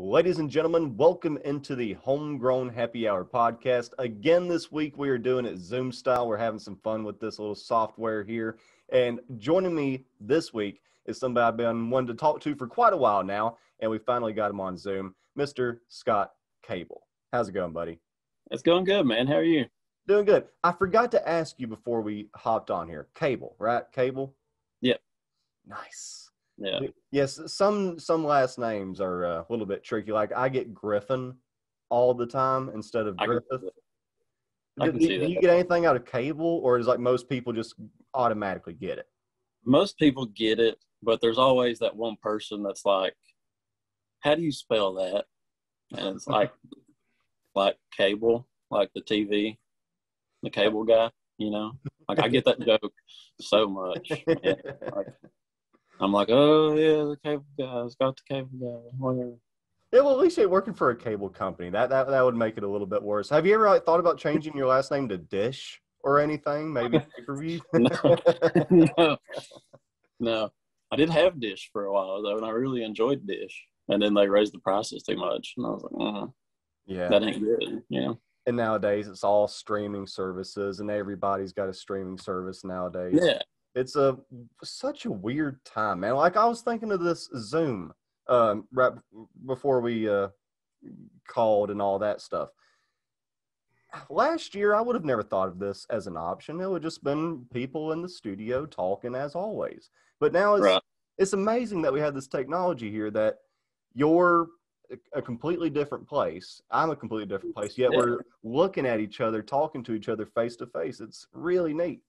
Ladies and gentlemen, welcome into the Homegrown Happy Hour podcast. Again, this week we are doing it Zoom style. We're having some fun with this little software here. And joining me this week is somebody I've been wanting to talk to for quite a while now, and we finally got him on Zoom, Mr. Scott Cable. How's it going, buddy? It's going good, man. How are you? Doing good. I forgot to ask you before we hopped on here. Cable, right? Cable? Yep. Nice. Yeah. Yes, some some last names are uh, a little bit tricky. Like I get Griffin all the time instead of I can- Griffith. I Do, can do- do that. you get anything out of cable, or is like most people just automatically get it? Most people get it, but there's always that one person that's like, "How do you spell that?" And it's like, like cable, like the TV, the cable guy. You know, like I get that joke so much. Like, I'm like, "Oh yeah, the cable guy's got the cable guy." Whatever. Yeah, well, at least you're working for a cable company. That that that would make it a little bit worse. Have you ever like, thought about changing your last name to Dish or anything? Maybe pay per view. no, no. I did have Dish for a while though, and I really enjoyed Dish. And then they raised the prices too much, and I was like, mm, yeah. "That ain't good." You know? And nowadays it's all streaming services, and everybody's got a streaming service nowadays. Yeah, it's a such a weird time, man. Like I was thinking of this Zoom um, right before we uh, called and all that stuff. Last year, I would have never thought of this as an option. It would just been people in the studio talking as always. But now it's Right. it's amazing that we have this technology here that you're a- completely different place. I'm a completely different place. Yet Yeah. we're looking at each other, talking to each other face to face. It's really neat.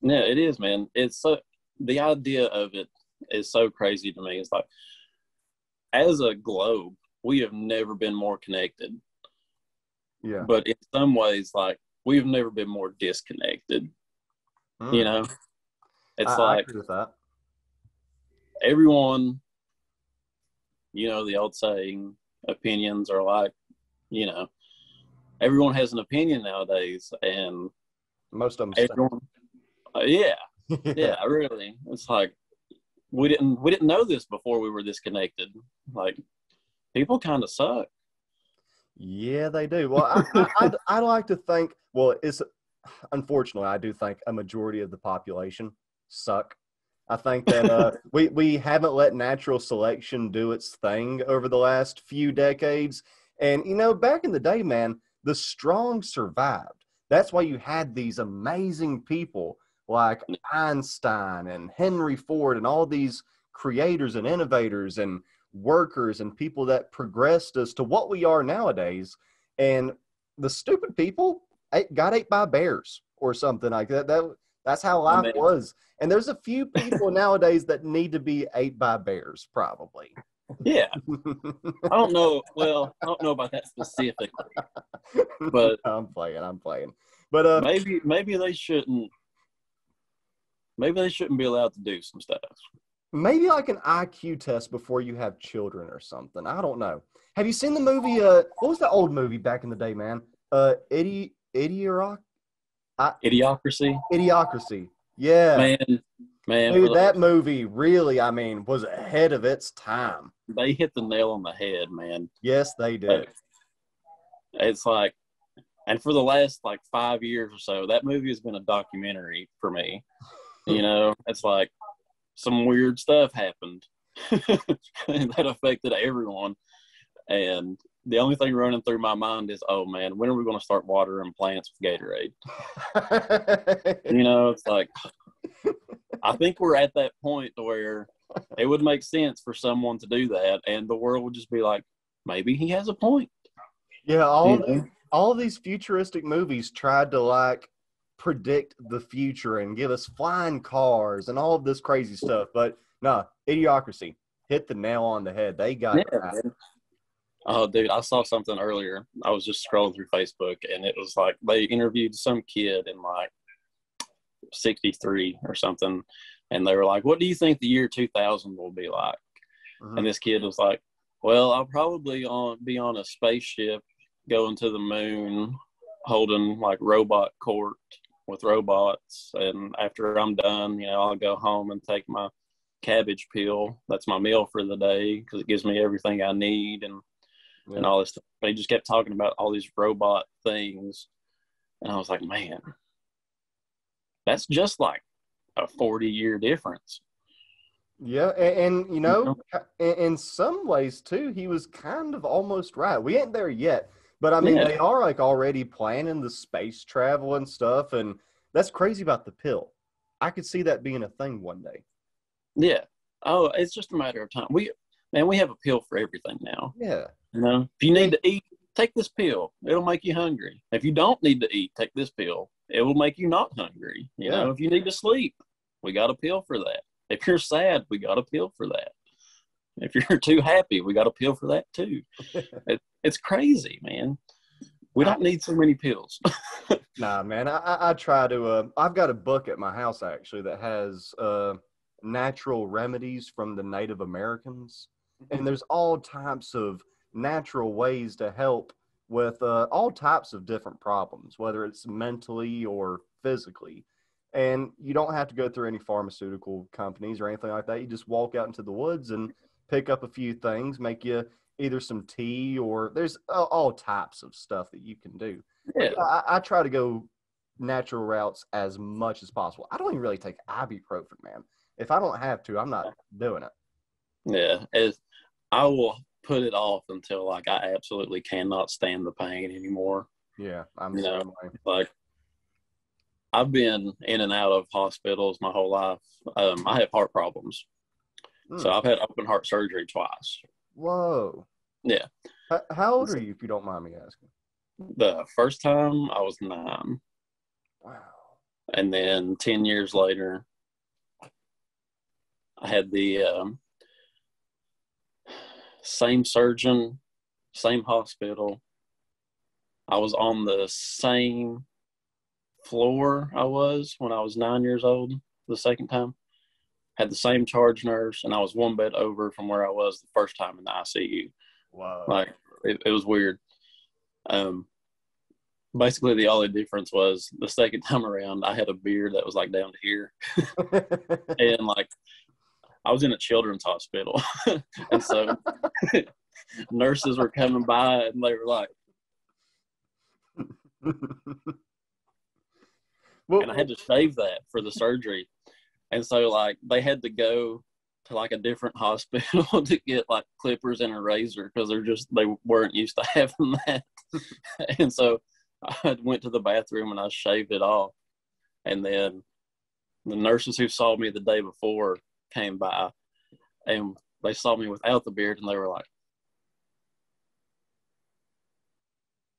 Yeah, it is, man. It's so the idea of it is so crazy to me. It's like, as a globe, we have never been more connected, Yeah. but in some ways, like we've never been more disconnected. Mm. You know, it's I, I like that. everyone, you know, the old saying, opinions are like, you know, everyone has an opinion nowadays, and Most of them. everyone, yeah, yeah, really, it's like we didn't we didn't know this before we were disconnected. Like, people kind of suck. Yeah, they do. Well, I, I, I'd, I'd like to think. Well, it's unfortunately, I do think a majority of the population suck. I think that uh, we we haven't let natural selection do its thing over the last few decades. And you know, back in the day, man, the strong survived. That's why you had these amazing people like Einstein and Henry Ford and all these creators and innovators and workers and people that progressed us to what we are nowadays. And the stupid people ate, got ate by bears or something like that. That that's how life mean- was. And there's a few people nowadays that need to be ate by bears, probably. Yeah, I don't know. Well, I don't know about that specifically, but I'm playing. I'm playing. But uh, maybe maybe they shouldn't. Maybe they shouldn't be allowed to do some stuff. maybe like an IQ test before you have children or something. I don't know. Have you seen the movie? Uh, what was the old movie back in the day, man? Uh, Idi Idioroc Idiocracy, Idiocracy. Yeah, man, man. dude, that movie really, I mean, was ahead of its time. they hit the nail on the head, man. Yes, they did. It's like, and for the last like five years or so, that movie has been a documentary for me. You know, it's like some weird stuff happened that affected everyone. And the only thing running through my mind is, oh man, when are we going to start watering plants with Gatorade? You know, it's like, I think we're at that point where it would make sense for someone to do that, and the world would just be like, maybe he has a point. yeah, all You know? all these futuristic movies tried to like predict the future and give us flying cars and all of this crazy stuff, but no, Idiocracy hit the nail on the head. They got it Yeah, Oh, dude, I saw something earlier. I was just scrolling through Facebook, and it was like they interviewed some kid in like '63 or something, and they were like, "What do you think the year 2000 will be like?" Mhm. And this kid was like, "Well, I'll probably on be on a spaceship going to the moon, holding like robot court with robots, and after I'm done, you know, I'll go home and take my cabbage peel. That's my meal for the day because it gives me everything I need. And and all this stuff. But he just kept talking about all these robot things. And I was like, man, that's just like a 40 year difference. Yeah, and, and you know, in some ways too, he was kind of almost right. We ain't there yet, but I mean, Yeah. they are like already planning the space travel and stuff, and that's crazy about the pill. I could see that being a thing one day. Yeah. Oh, it's just a matter of time. We, man, we have a pill for everything now. Yeah, You know, if you need to eat, take this pill. It'll make you hungry. If you don't need to eat, take this pill. It will make you not hungry. You know, if you need to sleep, we got a pill for that. If you're sad, we got a pill for that. If you're too happy, we got a pill for that too. it, it's crazy, man. We don't need so many pills. Nah, man, I, I, I try to. Uh, I've got a book at my house actually that has uh, natural remedies from the Native Americans, and there's all types of natural ways to help with uh, all types of different problems, whether it's mentally or physically. And you don't have to go through any pharmaceutical companies or anything like that. You just walk out into the woods and pick up a few things, make you either some tea or there's all types of stuff that you can do. yeah. I, I try to go natural routes as much as possible. I don't even really take ibuprofen, man. If I don't have to, I'm not doing it. Yeah, as I will put it off until like I absolutely cannot stand the pain anymore. Yeah, I'm You know. Like I've been in and out of hospitals my whole life. Um, I have heart problems, so Hmm. I've had open heart surgery twice. Whoa. Yeah. H- how old are you, if you don't mind me asking? The first time I was nine, Wow. and then ten years later, I had the um, same surgeon, same hospital. I was on the same floor I was when I was nine years old the second time. Had the same charge nurse, and I was one bed over from where I was the first time in the ICU. Wow. Like it, it was weird. Um, basically, the only difference was the second time around, I had a beard that was like down to here, and like I was in a children's hospital, and so nurses were coming by, and they were like, well, and I had to shave that for the surgery, and so like they had to go to like a different hospital to get like clippers and a razor because they're just they weren't used to having that, and so I went to the bathroom and I shaved it off, and then the nurses who saw me the day before came by, and they saw me without the beard, and they were like.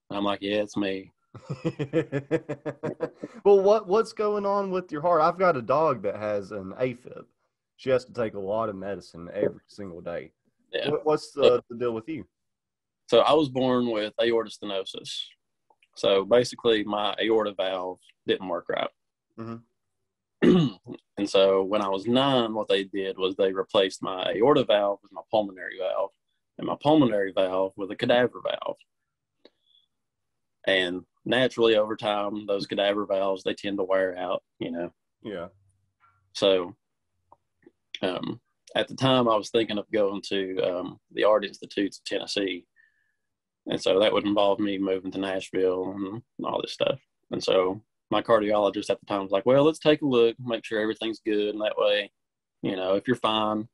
I'm like, yeah, it's me. well, what what's going on with your heart? I've got a dog that has an AFib. She has to take a lot of medicine every single day. Yeah. What, what's the, the deal with you? So I was born with aorta stenosis. So basically, my aorta valve didn't work right. Mhm. and so when I was nine, what they did was they replaced my aorta valve with my pulmonary valve, and my pulmonary valve with a cadaver valve. And naturally, over time, those cadaver valves they tend to wear out. You know, Yeah. so um, at the time, I was thinking of going to um, the Art Institutes of Tennessee. And so that would involve me moving to Nashville and all this stuff. And so my cardiologist at the time was like, well, let's take a look, make sure everything's good. And that way, you know, if you're fine,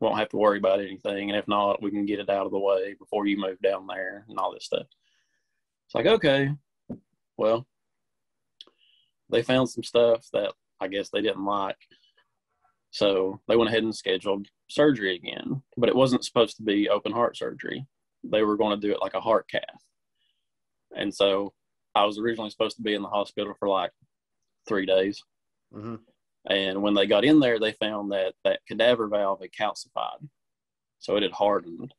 won't have to worry about anything. And if not, we can get it out of the way before you move down there and all this stuff. It's like, okay, well, they found some stuff that I guess they didn't like. So they went ahead and scheduled surgery again, but it wasn't supposed to be open heart surgery. They were going to do it like a heart cath. And so I was originally supposed to be in the hospital for like three days. hmm And when they got in there, they found that that cadaver valve had calcified. So it had hardened.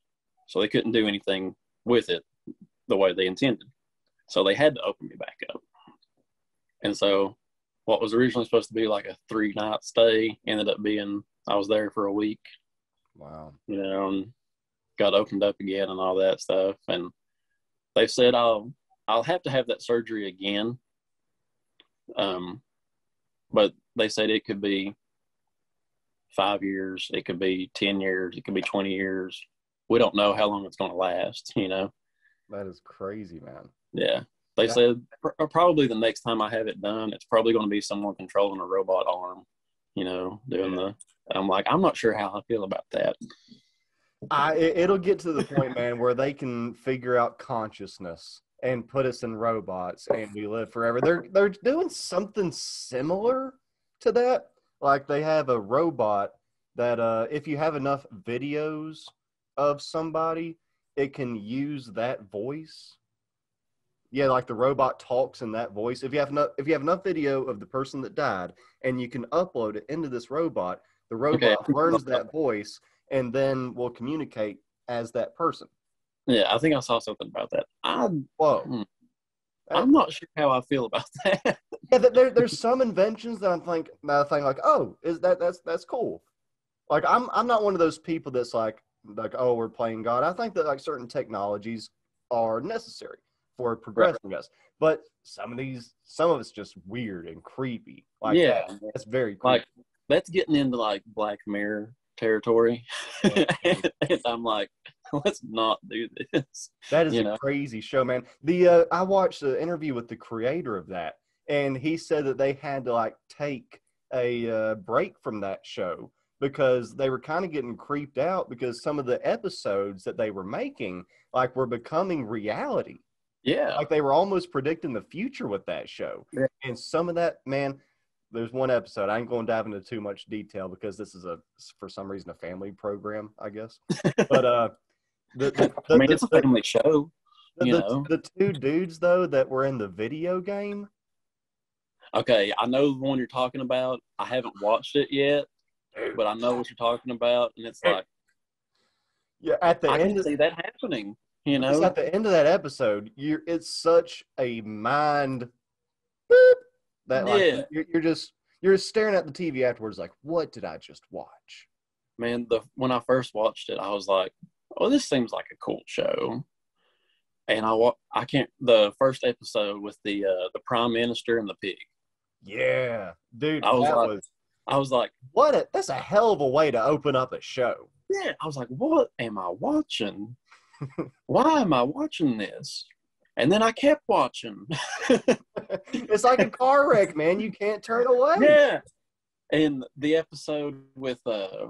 So they couldn't do anything with it the way they intended. So they had to open me back up. And so what was originally supposed to be like a three night stay ended up being I was there for a week, Wow. you know, and got opened up again and all that stuff. And they said I'll I'll have to have that surgery again. Um, but they said it could be five years, it could be ten years, it could be twenty years. we don't know how long it's going to last. You know. That is crazy, man. Yeah. They Yeah. said pr- probably the next time I have it done, it's probably going to be someone controlling a robot arm, you know, doing the. I'm like, I'm not sure how I feel about that. I it- it'll get to the point, man, where they can figure out consciousness and put us in robots and we live forever. They're they're doing something similar to that. Like they have a robot that uh if you have enough videos of somebody, it can use that voice. Yeah, like the robot talks in that voice. If you have enough if you have enough video of the person that died and you can upload it into this robot, the robot Okay. learns that voice and then will communicate as that person. Yeah, I think I saw something about that. I, Whoa. Hmm. I'm not sure how I feel about that. Yeah, th- there, there's some inventions that I'm think that I think like, oh, is that that's that's cool. Like I'm I'm not one of those people that's like like oh we're playing God. I think that like certain technologies are necessary for progressing us, but some of these some of it's just weird and creepy. Like yeah, that. that's very creepy. like that's getting into like Black Mirror territory, and I'm like, let's not do this. That is you a know. crazy show, man. The uh, I watched the interview with the creator of that, and he said that they had to like take a uh, break from that show because they were kind of getting creeped out because some of the episodes that they were making like were becoming reality. Yeah, Like they were almost predicting the future with that show. Yeah. And some of that, man, there's one episode. I ain't going to dive into too much detail because this is a for some reason a family program, I guess. But uh the, the, I mean the- it's a the- family show. you the- know. the two dudes though that were in the video game. Okay, I know the one you're talking about. I haven't watched it yet, but I know what you're talking about, and it's like Yeah, at the I end can of, see that happening. You know, at the end of that episode, you're it's such a mind boop, that like Yeah. you're, you're just you're staring at the TV afterwards like what did I just watch? man. The when I first watched it, I was like, "Oh, this seems like a cool show." And I wa- I can't the first episode with the uh, the prime minister and the pig. Yeah, dude, I was that like- was I was like, what a that's a hell of a way to open up a show. "Yeah." I was like, "What am I watching? Why am I watching this?" And then I kept watching. it's like a car wreck, man. You can't turn away. yeah. And the episode with uh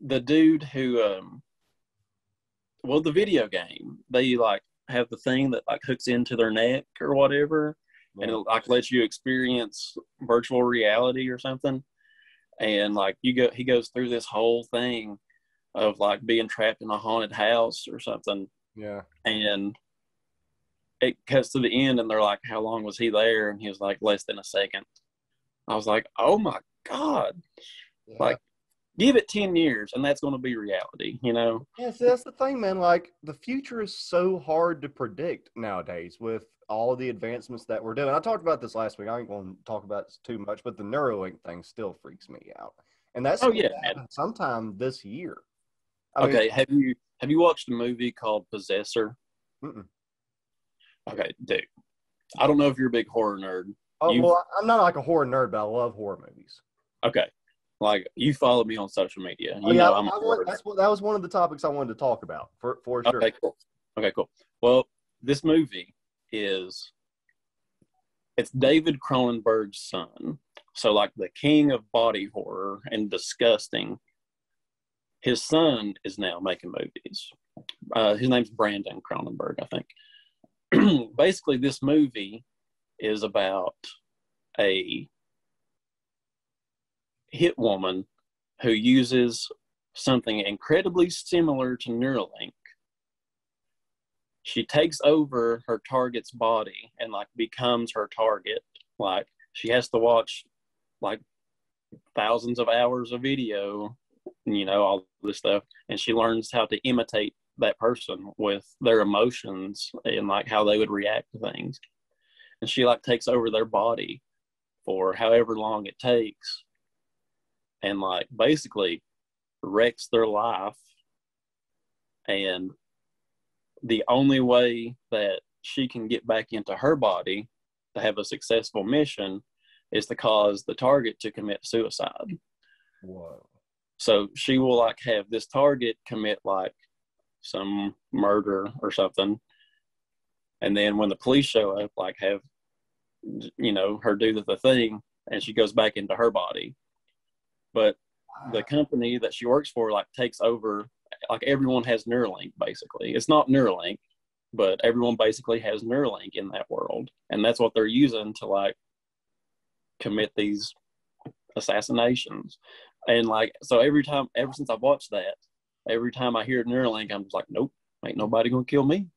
the dude who um well the video game, they like have the thing that like hooks into their neck or whatever and it like lets you experience virtual reality or something. And like you go he goes through this whole thing of like being trapped in a haunted house or something Yeah. and it cuts to the end and they're like how long was he there and he was like less than a second i was like oh my god yeah. like give it 10 years and that's going to be reality you know Yeah, see, that's the thing, man. Like the future is so hard to predict nowadays with all of the advancements that we're doing. I talked about this last week. I ain't going to talk about too much, but the Neuralink thing still freaks me out. And that's Oh, yeah, to man. happen sometime this year. I mean, okay have you have you watched a movie called possessor Mm-mm. okay dude i don't know if you're a big horror nerd oh, you- well, I'm not like a horror nerd, but I love horror movies. okay like you follow me on social media oh, you Oh, yeah, know i'm a I that's what that was one of the topics I wanted to talk about for for sure. Okay, cool. Okay, cool. Well, this movie is it's David Cronenberg's son. So like the king of body horror and disgusting. His son is now making movies. Uh, his name's Brandon Cronenberg, I think. Basically, this movie is about a hit woman who uses something incredibly similar to Neuralink. She takes over her target's body and like becomes her target. Like she has to watch like thousands of hours of video, you know, all this stuff, and she learns how to imitate that person with their emotions and like how they would react to things. And she like takes over their body for however long it takes and like basically wrecks their life and the only way that she can get back into her body to have a successful mission is to cause the target to commit suicide Whoa. so she will like have this target commit like some murder or something. And then when the police show up, like have you know her do the, the thing, and she goes back into her body. But the company that she works for like takes over. Like everyone has Neuralink basically. It's not Neuralink, but everyone basically has Neuralink in that world, and that's what they're using to like commit these assassinations. And like so, every time, ever since I've watched that, every time I hear Neuralink, I'm just like, nope, ain't nobody gonna kill me.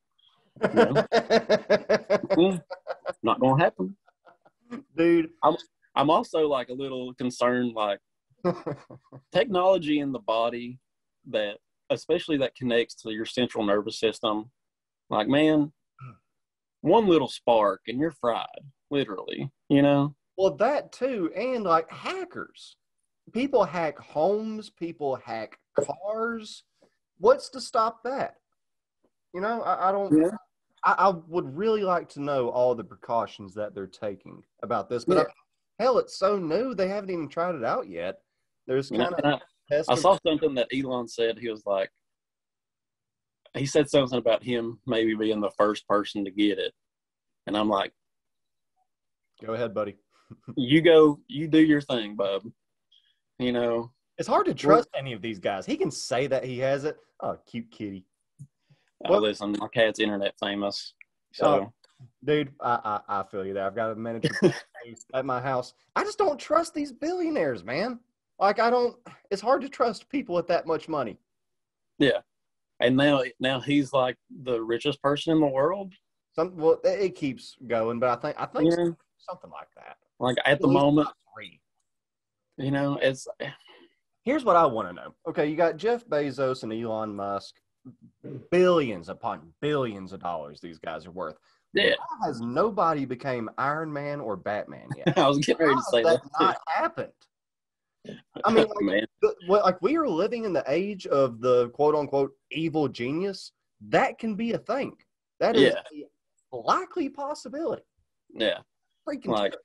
You know? Not gonna happen, Dude, I'm I'm also like a little concerned, like technology in the body that, especially that connects to your central nervous system. Like, man, hmm. one little spark and you're fried, literally. You know? well, that too, and like hackers. People hack homes, people hack cars. What's to stop that? You know, I, I don't. Yeah. I, I would really like to know all the precautions that they're taking about this, but Yeah. I- hell, it's so new they haven't even tried it out yet. There's kind of I, I saw something that Elon said. He was like, he said something about him maybe being the first person to get it. And I'm like, Go ahead, buddy. you go, you do your thing, bub. You know, It's hard to trust any of these guys. He can say that he has it. Oh, cute kitty, oh, Well- listen, my cat's internet famous. Uh, so, dude. I I, I feel you there. I've got a manager at my house. I just don't trust these billionaires, man. Like I don't. It's hard to trust people with that much money. Yeah, and now, now he's like the richest person in the world. Some well, it, keeps going, but I think I think Yeah. something like that. Like at the At moment, three. you know, it's eh. Here's what I want to know. Okay, you got Jeff Bezos and Elon Musk, billions upon billions of dollars. These guys are worth. yeah. Why has nobody became Iron Man or Batman yet? I was getting ready to say that. that not happened? I mean, like, the, like we are living in the age of the quote unquote evil genius. That can be a thing. That is a likely possibility. yeah. Freaking Like,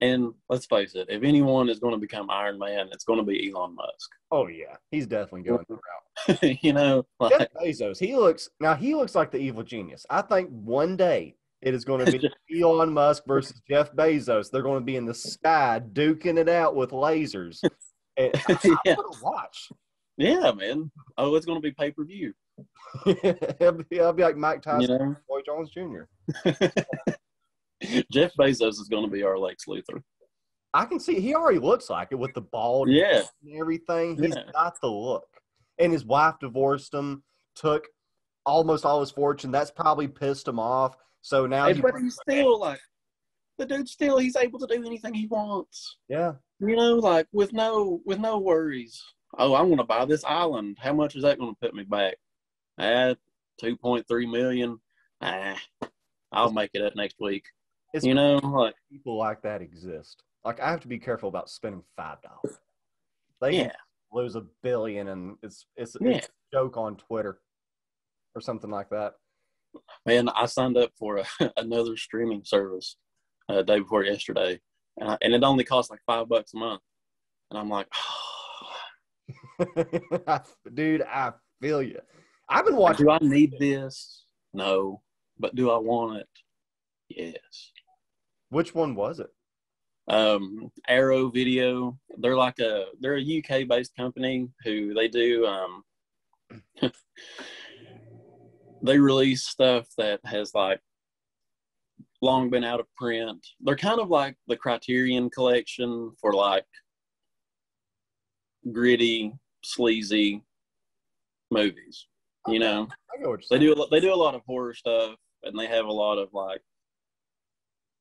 and let's face it, if anyone is going to become Iron Man, it's going to be Elon Musk. oh yeah, he's definitely going the route. you know, like, Jeff Bezos, he looks now he looks like the evil genius. I think one day it is going to be Elon Musk versus Jeff Bezos. They're going to be in the sky duking it out with lasers. And eh, I, I Yeah. watch. yeah, man. Oh, it's going to be pay per view. I'll, be, I'll be like Mike Tyson, You know, Roy Jones Jr. Jeff Bezos is going to be our Lex Luthor. I can see he already looks like it with the bald Yeah, and everything. He's Yeah. got the look. And his wife divorced him, took almost all his fortune. That's probably pissed him off. So now he, but he's still like the dude. Still, he's able to do anything he wants. yeah, You know, like with no with no worries. Oh, I want to buy this island. How much is that going to put me back? Ah, two point three million. Ah, I'll make it up next week. it's You know, like people like that exist. Like I have to be careful about spending five dollars. They yeah, lose a billion, and it's it's, Yeah. it's a joke on Twitter or something like that. Man. I signed up for a, another streaming service uh, day before yesterday, and, I, and it only cost like five bucks a month. And I'm like, Dude, I feel you. I've been watching. do I need this? No, but do I want it? Yes. Which one was it? um, Arrow Video. They're like a they're a UK based company who they do um, they release stuff that has like long been out of print. They're kind of like the Criterion collection for like gritty, sleazy movies. You know, I know what they do a lot, they do a lot of horror stuff, and they have a lot of like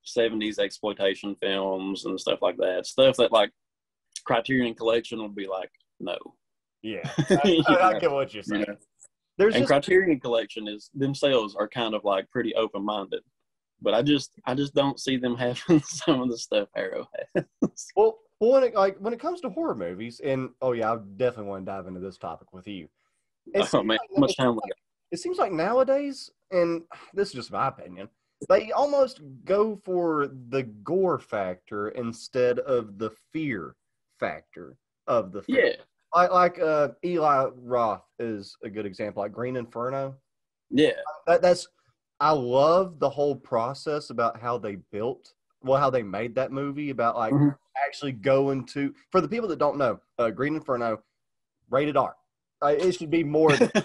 70s exploitation films and stuff like that. Stuff that like Criterion Collection would be like, no. Yeah, I, I, I get what you're You saying. know? There's And just Criterion Collection is themselves are kind of like pretty open minded. But I just I just don't see them having some of the stuff Arrow has. well, when it like when it comes to horror movies, and oh yeah, I definitely want to dive into this topic with you. It oh seems man, like- how much time got? it seems like nowadays, and this is just my opinion, they almost go for the gore factor instead of the fear factor of the film. Yeah. Like like uh, Eli Roth is a good example. Like Green Inferno. Yeah, That that's I love the whole process about how they built, well, how they made that movie about like Mhm. actually going to. For the people that don't know, uh, Green Inferno, rated R. Uh, it should be more than R.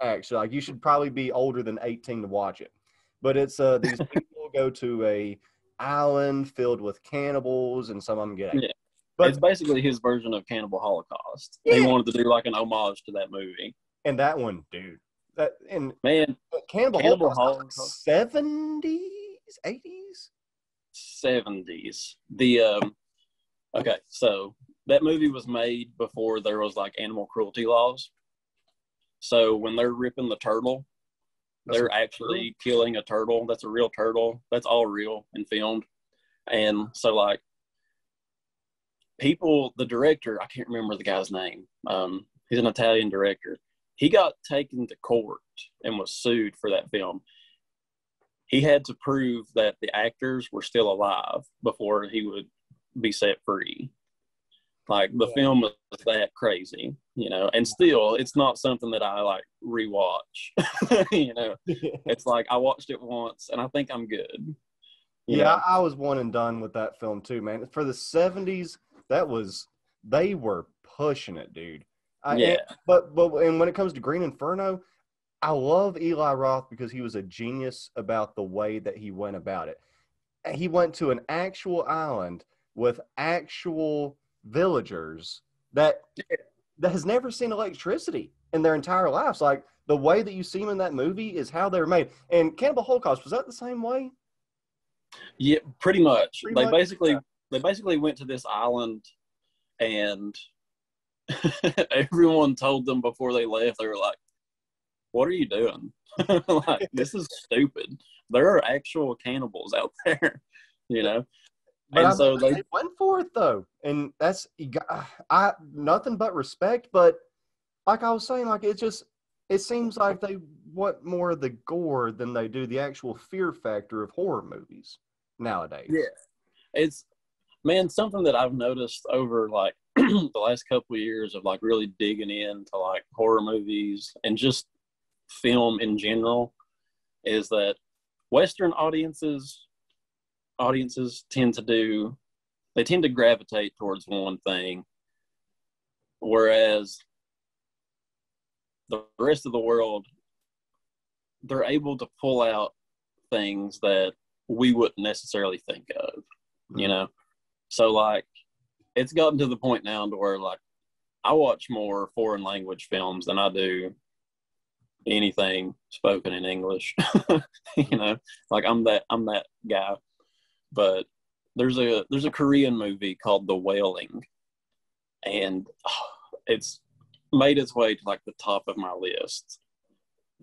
Actually, like you should probably be older than eighteen to watch it. But it's uh these people go to a island filled with cannibals, and some of them get. Yeah. But- it's basically his version of Cannibal Holocaust. Yeah. He wanted to do like an homage to that movie. And that one, dude. That and Man, Cannibal, Cannibal Holocaust, seventies, eighties. 70s. The um okay, so that movie was made before there was like animal cruelty laws. So when they're ripping the turtle, That's they're actually killing a turtle. That's a real turtle. That's all real and filmed. And so like people the director, I can't remember the guy's name. Um he's an Italian director. He got taken to court and was sued for that film he had to prove that the actors were still alive before he would be set free. Like the Yeah. film was that crazy, you know, and still it's not something that I like rewatch. you know, it's like I watched it once and I think I'm good. you Yeah, know? I was one and done with that film too, man. For the seventies, that was they were pushing it, dude. I, Yeah. but but and when it comes to Green Inferno, I love Eli Roth because he was a genius about the way that he went about it. He went to an actual island with actual villagers that that has never seen electricity in their entire lives. Like the way that you see them in that movie is how they were made. And Cannibal Holocaust was that the same way? Yeah, pretty much. Pretty they much, basically yeah. They basically went to this island and everyone told them before they left they were like, "What are you doing? like this is stupid. There are actual cannibals out there." You know. But and I so they they went for it though, and that's I nothing but respect. But like I was saying, like it just it seems like they want more of the gore than they do the actual fear factor of horror movies nowadays. Yeah. it's man something that i've noticed over like the last couple of years of like really digging into like horror movies and just film in general is that western audiences audiences tend to do they tend to gravitate towards one thing whereas the rest of the world they're able to pull out things that we wouldn't necessarily think of you hmm. know so like it's gotten to the point now to where like i watch more foreign language films than i do anything spoken in english you know? Like i'm that i'm that guy. But there's a there's a korean movie called the wailing and oh, it's made its way to like the top of my list.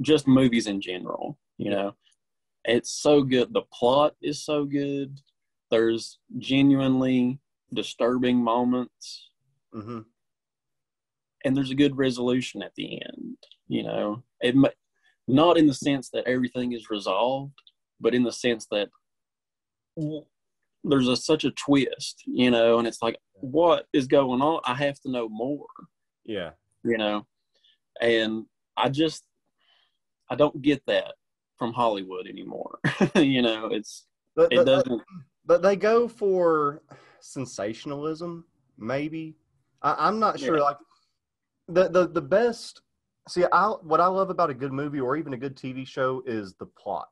Just movies in general you know? It's so good. The plot is so good there's genuinely disturbing moments. Hmm and there's a good resolution at the end you know? It not in the sense that everything is resolved but in the sense that there's a, such a twist you know? And it's like what is going on? I have to know more. Yeah. you know? And i just i don't get that from hollywood anymore you know? It's it doesn't but they go for sensationalism, maybe. I, I'm not sure. Yeah. Like the, the the best. See, I what I love about a good movie or even a good TV show is the plot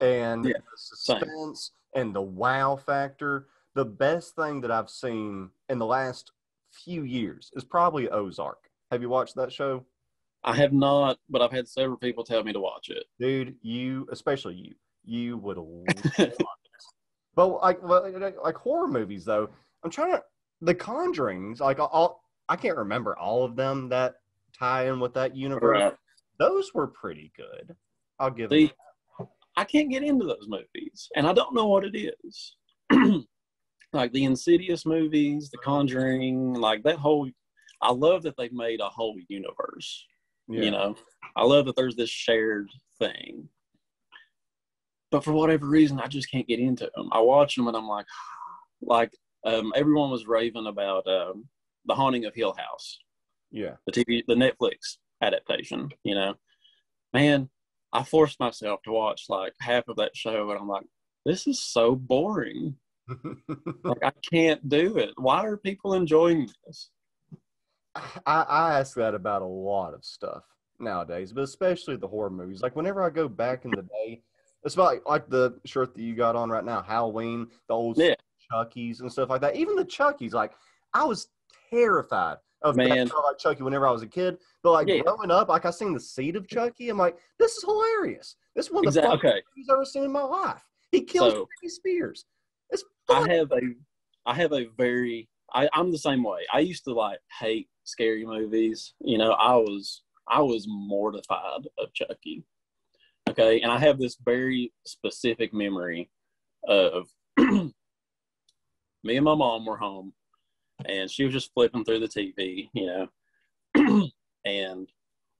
and Yeah, the same. suspense and the wow factor. The best thing that I've seen in the last few years is probably Ozark. Have you watched that show? I have not, but I've had several people tell me to watch it. dude you especially you you would love it. But like well, like like horror movies though i'm trying to the conjurings like all i can't remember all of them that tie in with that universe Right. those were pretty good i'll give them I can't get into those movies, and I don't know what it is. like the Insidious movies, The Conjuring, like that whole. I love that they've made a whole universe. yeah. You know, I love that there's this shared thing. But for whatever reason, I just can't get into them. I watch them and I'm like, like um, everyone was raving about um, the Haunting of Hill House. Yeah. the TV, the Netflix adaptation. You know, man, I forced myself to watch like half of that show, and I'm like, this is so boring. Like I can't do it. Why are people enjoying this? I, I ask that about a lot of stuff nowadays, but especially the horror movies. Like whenever I go back in the day, it's about like the shirt that you got on right now, Halloween, the old Yeah. Chuckies and stuff like that. Even the Chuckies, like I was terrified of that Man. like Chucky whenever I was a kid. But like Yeah. growing up, like I seen the seed of Chucky, I'm like, this is hilarious. This is one of the Exactly. funniest Okay. movies I've ever seen in my life. He kills So- Britney Spears. It's I have a I have a very I, I'm the same way. I used to like hate scary movies. You know, I was I was mortified of Chucky. Okay. And I have this very specific memory of me and my mom were home and she was just flipping through the TV, you know. and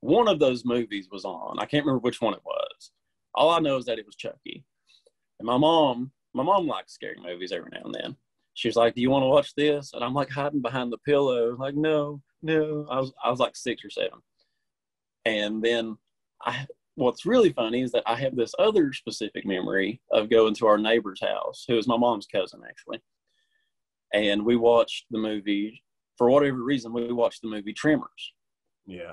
one of those movies was on. I can't remember which one it was. All I know is that it was Chucky. And my mom, my mom likes scary movies every now and then. She was like, "Do you want to watch this?" And I'm like hiding behind the pillow, like, "No, no." I was I was like six or seven. And then I, what's really funny is that I have this other specific memory of going to our neighbor's house, who is my mom's cousin actually, and we watched the movie. For whatever reason, we watched the movie Tremors Yeah.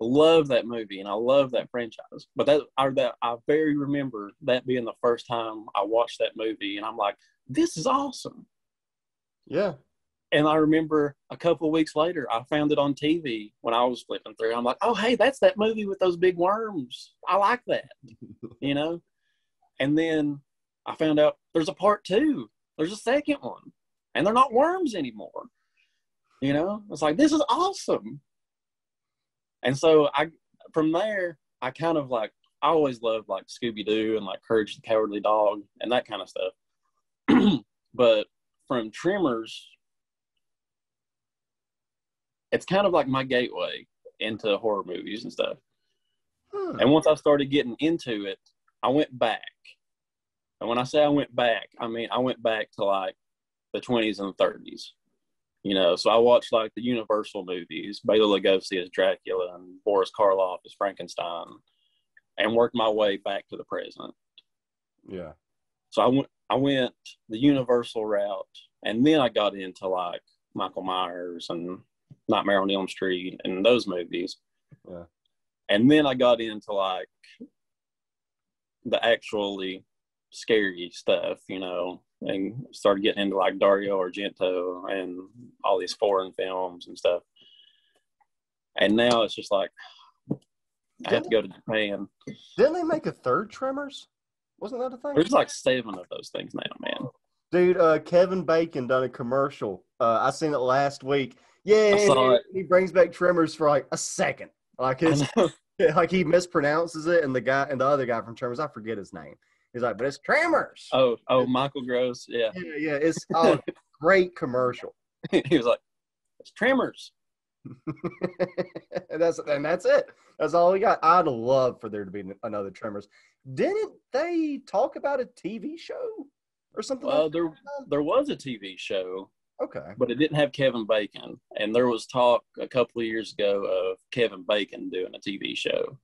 love that movie and I love that franchise. But that I that I very remember that being the first time I watched that movie and I'm like, this is awesome. Yeah. And I remember a couple of weeks later I found it on TV when I was flipping through. I'm like, oh hey, that's that movie with those big worms. I like that. you know? And then I found out there's a part two. There's a second one. And they're not worms anymore. You know? It's like this is awesome. And so I from there, I kind of like I always loved like Scooby Doo and like Courage the Cowardly Dog and that kind of stuff. but from Tremors, it's kind of like my gateway into horror movies and stuff. And once I started getting into it, I went back. And when I say I went back, I mean I went back to like the 20s and the 30s. You know, so I watched like the Universal movies, Bela Lugosi as Dracula and Boris Karloff as Frankenstein, and worked my way back to the present. Yeah. So I went, I went the Universal route, and then I got into like Michael Myers and Nightmare on Elm Street and those movies. Yeah. And then I got into like the actually scary stuff, you know, and started getting into like Dario Argento and all these foreign films and stuff. And now it's just like I have to go to Japan. Didn't they make a third Tremors? Wasn't that a thing? There's like seven of those things now, man. Dude, uh, Kevin Bacon done a commercial. Uh, I seen it last week. Yeah, saw he brings back Tremors for like a second. Like his, like he mispronounces it, and the guy and the other guy from Tremors, I forget his name. He's like, but it's Tremors. Oh, oh, Michael Gross. Yeah, Yeah, yeah, it's oh, great commercial. he was like, "It's Tremors." and that's and that's it. That's all we got. I'd love for there to be another Tremors. Didn't they talk about a TV show or something? Well, like there there was a TV show, that? Okay. but it didn't have Kevin Bacon, and there was talk a couple of years ago of Kevin Bacon doing a TV show,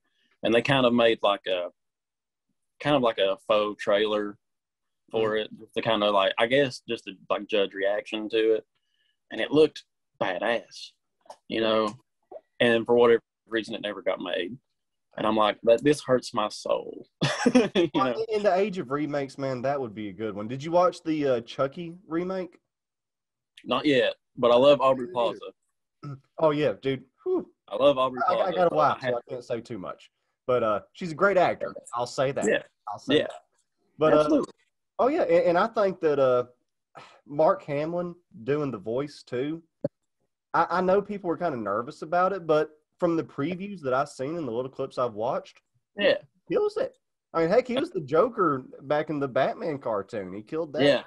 and they kind of made like a kind of like a faux trailer for it to kind of like I guess just to like judge reaction to it, and it looked badass, you know, and for whatever reason it never got made. And I'm like, that this hurts my soul. you know? In the age of remakes, man, that would be a good one. Did you watch the uh, Chucky remake? Not yet, but I love Aubrey Plaza. Oh yeah, dude. Whew. I love Aubrey I, Plaza. I got a wife, so I can't say too much. But uh, she's a great actor. I'll say that. Yeah. I'll say Yeah. that. But uh, oh yeah, and, and I think that uh, Mark Hamill doing the voice too. I, I know people were kind of nervous about it, but from the previews that I've seen and the little clips I've watched, yeah. kills it. I mean, heck, he was the Joker back in the Batman cartoon. He killed that. Yeah.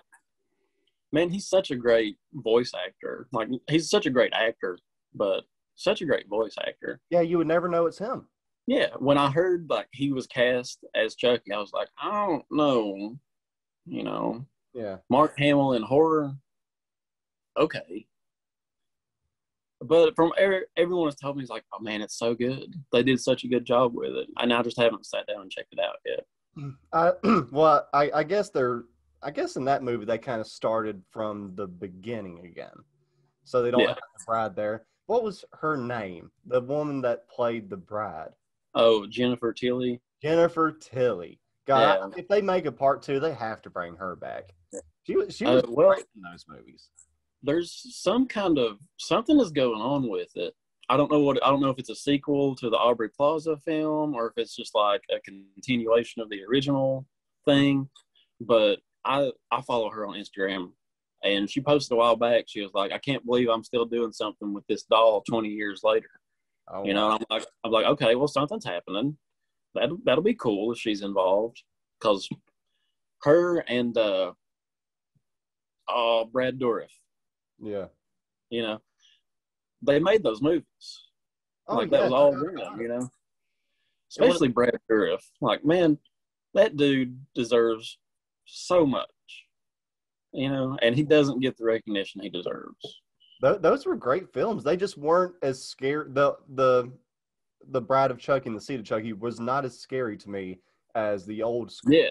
Man, he's such a great voice actor. Like he's such a great actor, but such a great voice actor. Yeah, you would never know it's him. Yeah. When I heard like he was cast as Chucky, I was like, I don't know. You know, Yeah. Mark Hamill in horror. Okay. but from er- everyone has told me, it's like, oh man, it's so good. They did such a good job with it, and I just haven't sat down and checked it out yet. I, well, I, I guess they're. I guess in that movie they kind of started from the beginning again, so they don't Yeah. have the bride there. What was her name? The woman that played the bride, Oh, Jennifer Tilly. Jennifer Tilly. God, Yeah. if they make a part two, they have to bring her back. She was she was Uh, well- great in those movies. There's some kind of something is going on with it. I don't know what I don't know if it's a sequel to the Aubrey Plaza film or if it's just like a continuation of the original thing. But I I follow her on Instagram and she posted a while back. She was like, I can't believe I'm still doing something with this doll 20 years later. Oh, You know, I'm like, I'm like, okay, well, something's happening. That that'll be cool if she's involved, because her and uh, oh, Brad Dourif, yeah. you know, they made those movies. Oh, like that was all them, you know. Especially Brad Dourif. Like, man, that dude deserves so much, you know, and he doesn't get the recognition he deserves. Th- those were great films. They just weren't as scary. The the the Bride of Chucky and the Seed of Chucky was not as scary to me as the old school. Yeah,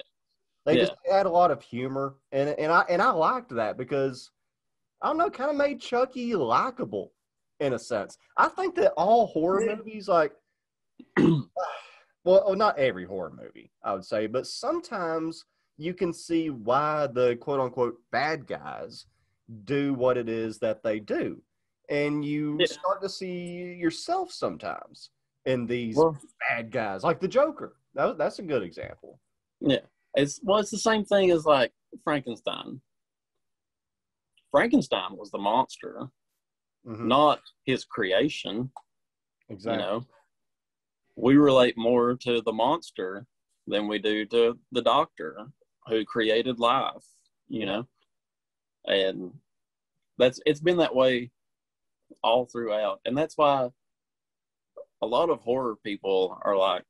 They yeah. just had a lot of humor, and and I and I liked that because I don't know, kind of made Chucky likable in a sense. I think that all horror Yeah. movies, like, well, well, not every horror movie, I would say, but sometimes you can see why the quote unquote bad guys do what it is that they do, and you Yeah. start to see yourself sometimes in these well, bad guys, like the Joker. That, that's a good example. Yeah. It's well, it's the same thing as like Frankenstein. Frankenstein was the monster, Mhm. not his creation. Exactly. You know, we relate more to the monster than we do to the doctor who created life. You know, and that's it's been that way all throughout, and that's why a lot of horror people are like,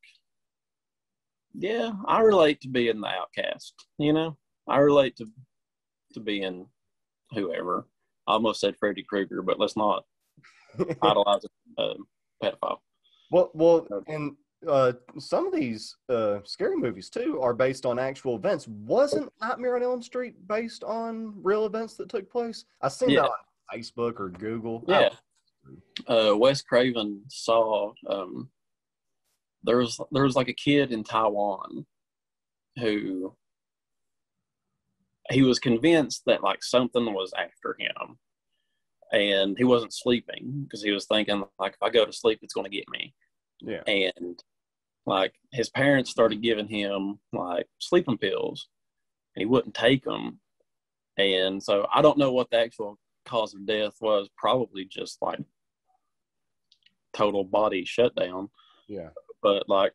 yeah, I relate to being the outcast. You know, I relate to to being whoever. I almost said Freddy Krueger, but let's not idolize a uh, pedophile. well, well, and uh, some of these uh, scary movies too are based on actual events. Wasn't Nightmare on Elm Street based on real events that took place? I seen Yeah. that on Facebook or Google. Yeah. Uh, Wes Craven saw um, there was there was like a kid in Taiwan who he was convinced that like something was after him and he wasn't sleeping because he was thinking like if I go to sleep it's going to get me Yeah. and like his parents started giving him like sleeping pills and he wouldn't take them and so i don't know what the actual cause of death was. Probably just like total body shutdown. Yeah. but like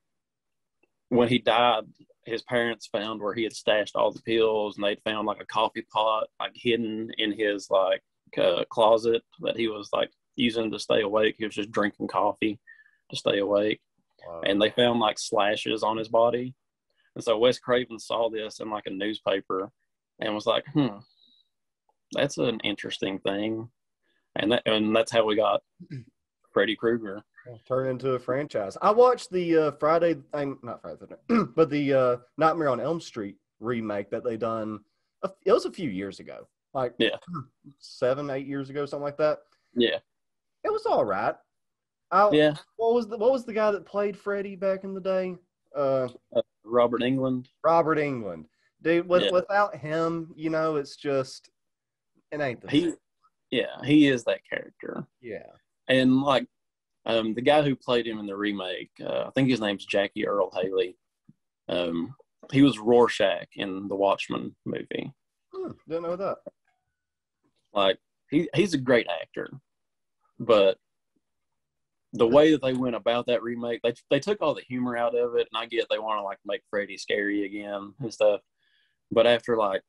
when he died his parents found where he had stashed all the pills and they'd found like a coffee pot like hidden in his like uh, closet that he was like using to stay awake. He was just drinking coffee to stay awake Wow. and they found like slashes on his body. And so Wes Craven saw this in like a newspaper and was like, hmm, that's an interesting thing. And that and that's how we got Freddy Krueger. Turn into a franchise. I watched the uh, Friday, um, not Friday, but the uh, Nightmare on Elm Street remake that they done. a- It was a few years ago, like Yeah. seven, eight years ago, something like that. Yeah. It was all right. I, Yeah. What was the What was the guy that played Freddy back in the day? Uh, Robert Englund. Robert Englund, dude. With, Yeah. Without him, you know, it's just it ain't the He same. yeah, he is that character. Yeah. And like um the guy who played him in the remake, uh, I think his name's Jackie Earle Haley. Um he was Rorschach in the Watchmen movie. Hmm, didn't know that. Like he he's a great actor, but the way that they went about that remake, they they took all the humor out of it, and I get they want to like make Freddy scary again and stuff, but after like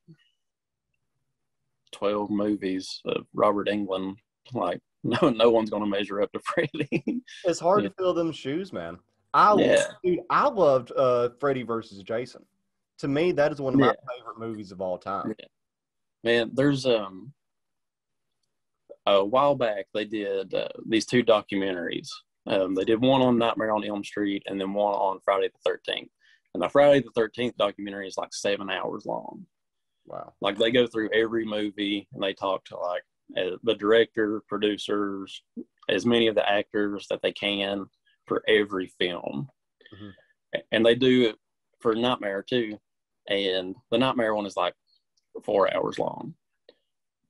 twelve movies of Robert Englund, like no no one's gonna measure up to Freddy. It's hard Yeah. to fill them shoes, man. I Yeah. dude, I loved uh, Freddy versus Jason. To me, that is one of my Yeah. favorite movies of all time. Man, there's um a while back they did uh, these two documentaries. Um, they did one on Nightmare on Elm Street and then one on Friday the Thirteenth. And the Friday the Thirteenth documentary is like seven hours long. Wow. Like they go through every movie and they talk to like uh, the director, producers, as many of the actors that they can for every film. Mhm. And they do it for Nightmare too. And the Nightmare one is like four hours long.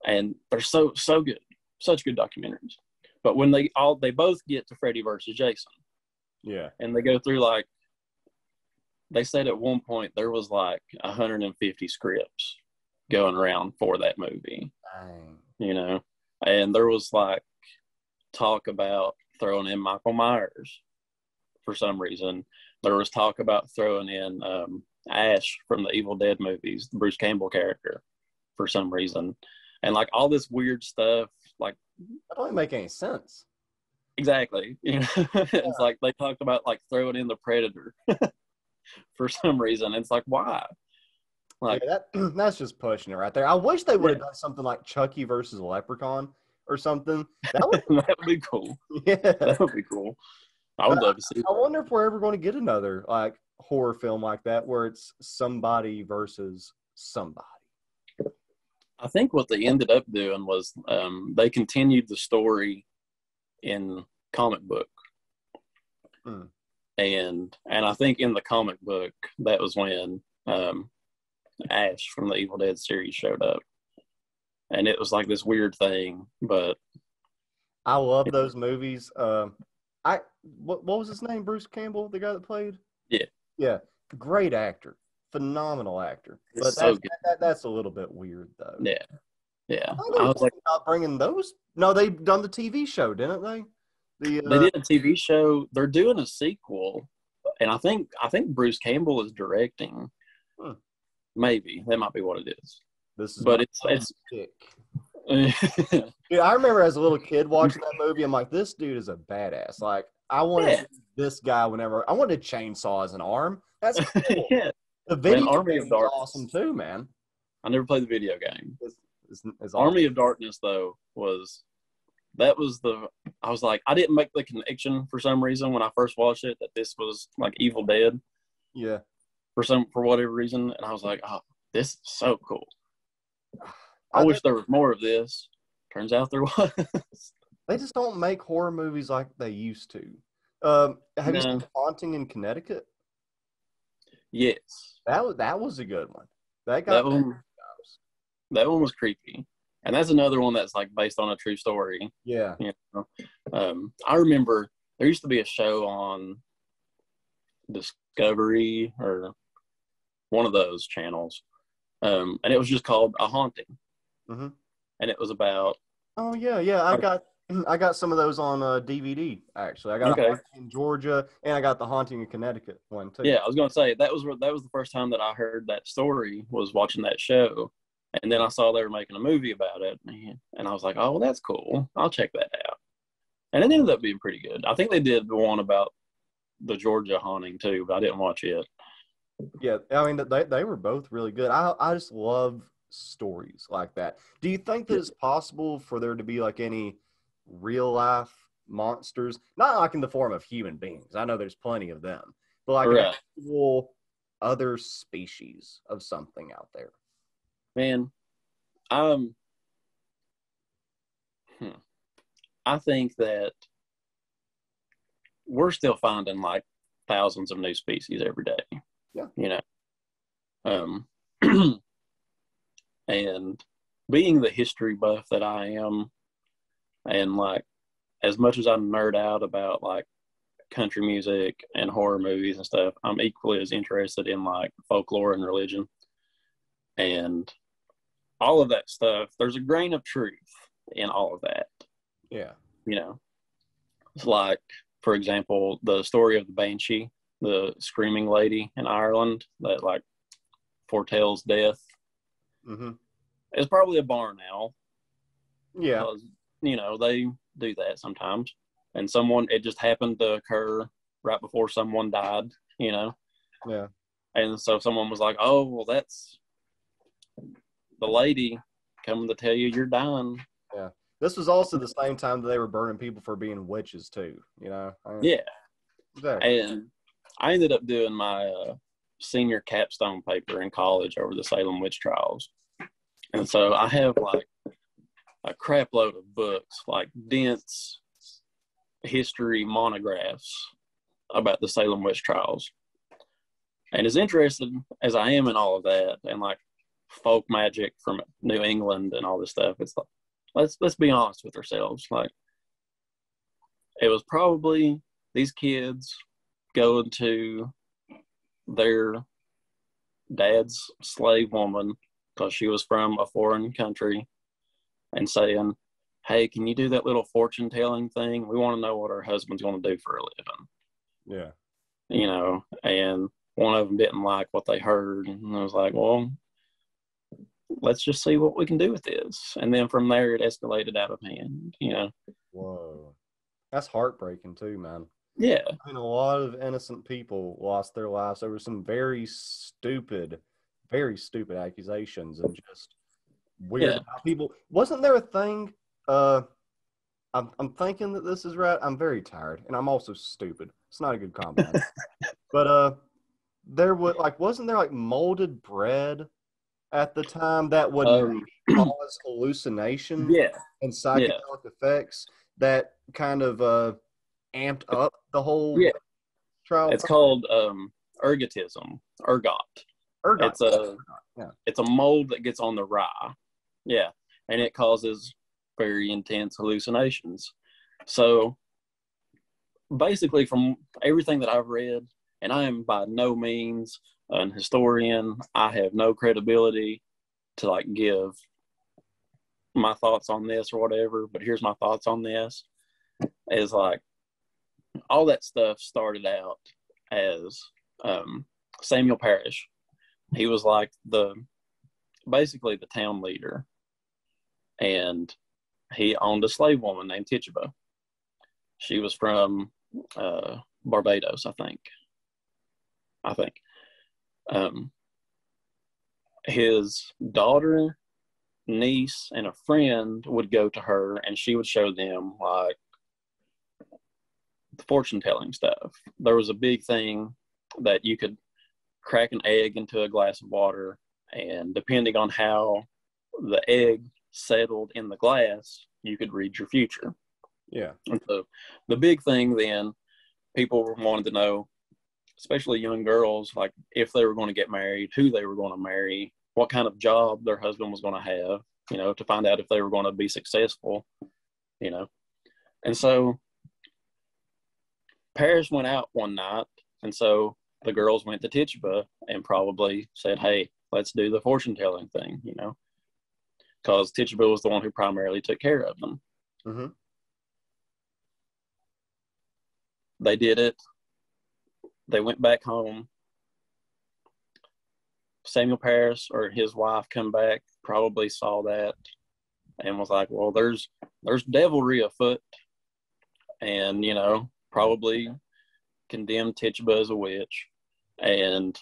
And they're so so good. Such good documentaries. But when they all they both get to Freddy versus Jason Yeah. and they go through like they said at one point there was like 150 scripts going around for that movie Dang. you know and there was like talk about throwing in michael myers for some reason there was talk about throwing in um, ash from the evil dead movies the bruce campbell character for some reason and like all this weird stuff like That don't make any sense. Exactly. You know, it's like they talked about like throwing in the predator for some reason. It's like why? Like yeah, that that's just pushing it right there. I wish they would have Yeah. done something like Chucky versus Leprechaun or something. That would, that would be cool. yeah. That would be cool. I would love to see. I wonder if we're ever going to get another like horror film like that where it's somebody versus somebody. I think what they ended up doing was um, they continued the story in comic book, Hmm. and and I think in the comic book that was when um, Ash from the Evil Dead series showed up, and it was like this weird thing. But I love those movies. Um, I what what was his name? Bruce Campbell, the guy that played. Yeah. Yeah, great actor, phenomenal actor. It's But so that's, good. that, that's a little bit weird though. yeah, yeah, I, I was like, not bringing those. No, they done the TV show, didn't they? The they uh, did a TV show. They're doing a sequel, and I think I think Bruce Campbell is directing. Hmm. Maybe that might be what it is. this is But it's it's Dude, I remember as a little kid watching that movie. I'm like, this dude is a badass. Like, I wanted Yeah. this guy whenever I wanted a chainsaw as an arm. That's cool. yeah. The video Army of Darkness. awesome too, man. I never played the video game. It's, it's, it's Army of Darkness though was that was the I was like I didn't make the connection for some reason when I first watched it that this was like Evil Dead yeah. for some for whatever reason and I was like oh this is so cool. I I wish there was more of this. Turns out there was. They just don't make horror movies like they used to. Um, have you No. seen Haunting in Connecticut? Yes. That was that was a good one. That got That one that one was creepy. And that's another one that's like based on a true story. yeah. you know. Um, I remember there used to be a show on Discovery or one of those channels, um, and it was just called A Haunting, Mhm. and it was about Oh yeah, yeah. I got I got some of those on uh, DVD actually. I got Okay. in Georgia and I got the Haunting in Connecticut one too. yeah. I was gonna say that was that was the first time that I heard that story was watching that show, and then I saw they were making a movie about it, and and I was like, oh, well, that's cool. I'll check that out, and it ended up being pretty good. I think they did the one about the Georgia haunting too, but I didn't watch it. Yeah, I mean they they were both really good. I I just love stories like that. Do you think that it's possible for there to be like any real life monsters, not like in the form of human beings? I know there's plenty of them, but like Right. actual other species of something out there. Man, um, hmm. I think that we're still finding like thousands of new species every day. Yeah. You know, um, and being the history buff that I am, and like as much as I nerd out about like country music and horror movies and stuff, I'm equally as interested in like folklore and religion. And all of that stuff, there's a grain of truth in all of that. Yeah. You know, it's like, for example, the story of the Banshee, the screaming lady in Ireland that like foretells death. hmm It's probably a barn owl Yeah. You know, they do that sometimes. And someone, it just happened to occur right before someone died, you know? Yeah. And so someone was like, oh, well, that's the lady coming to tell you you're dying. Yeah. This was also the same time that they were burning people for being witches too. You know. I mean, Yeah. Exactly. And I ended up doing my uh, senior capstone paper in college over the Salem witch trials. And so I have like a crap load of books, like dense history monographs about the Salem witch trials. And as interested as I am in all of that and like folk magic from New England and all this stuff, it's like let's let's be honest with ourselves. Like it was probably these kids going to their dad's slave woman because she was from a foreign country and saying, Hey, can you do that little fortune telling thing? We want to know what our husband's going to do for a living, Yeah. you know. And one of them didn't like what they heard. And I was like, Well, let's just see what we can do with this. And then from there, it escalated out of hand, you know. Whoa. That's heartbreaking too, man. Yeah. I mean, a lot of innocent people lost their lives over some very stupid, very stupid accusations and just weird Yeah. about people. Wasn't there a thing? Uh, I'm I'm thinking that this is right. I'm very tired, and I'm also stupid. It's not a good combination. but uh, there was like, wasn't there like molded bread at the time that would Um, cause hallucinations? yeah. and psychedelic effects that kind of uh, amped up the whole Yeah. trial. It's called um, ergotism, ergot. Ergot. It's a Yeah. it's a mold that gets on the rye. Yeah, and it causes very intense hallucinations. So basically, from everything that I've read, and I am by no means an historian. I have no credibility to like give my thoughts on this or whatever. But here's my thoughts on this: is like all that stuff started out as um, Samuel Parris. He was like the basically the town leader, and he owned a slave woman named Tituba. She was from uh, Barbados, I think. I think. Um, his daughter, niece, and a friend would go to her, and she would show them like fortune telling stuff. There was a big thing that you could crack an egg into a glass of water, and depending on how the egg settled in the glass, you could read your future. yeah, And so the big thing then, people wanted to know, especially young girls, like if they were going to get married, who they were going to marry, what kind of job their husband was going to have, you know, to find out if they were going to be successful, you know. And so Parris went out one night, and so the girls went to Tituba and probably said, "Hey, let's do the fortune telling thing," you know, because Tituba was the one who primarily took care of them. hmm They did it. They went back home. Samuel Parris or his wife come back, probably saw that and was like, Well, there's there's devilry afoot and you know, probably condemned Tituba as a witch. And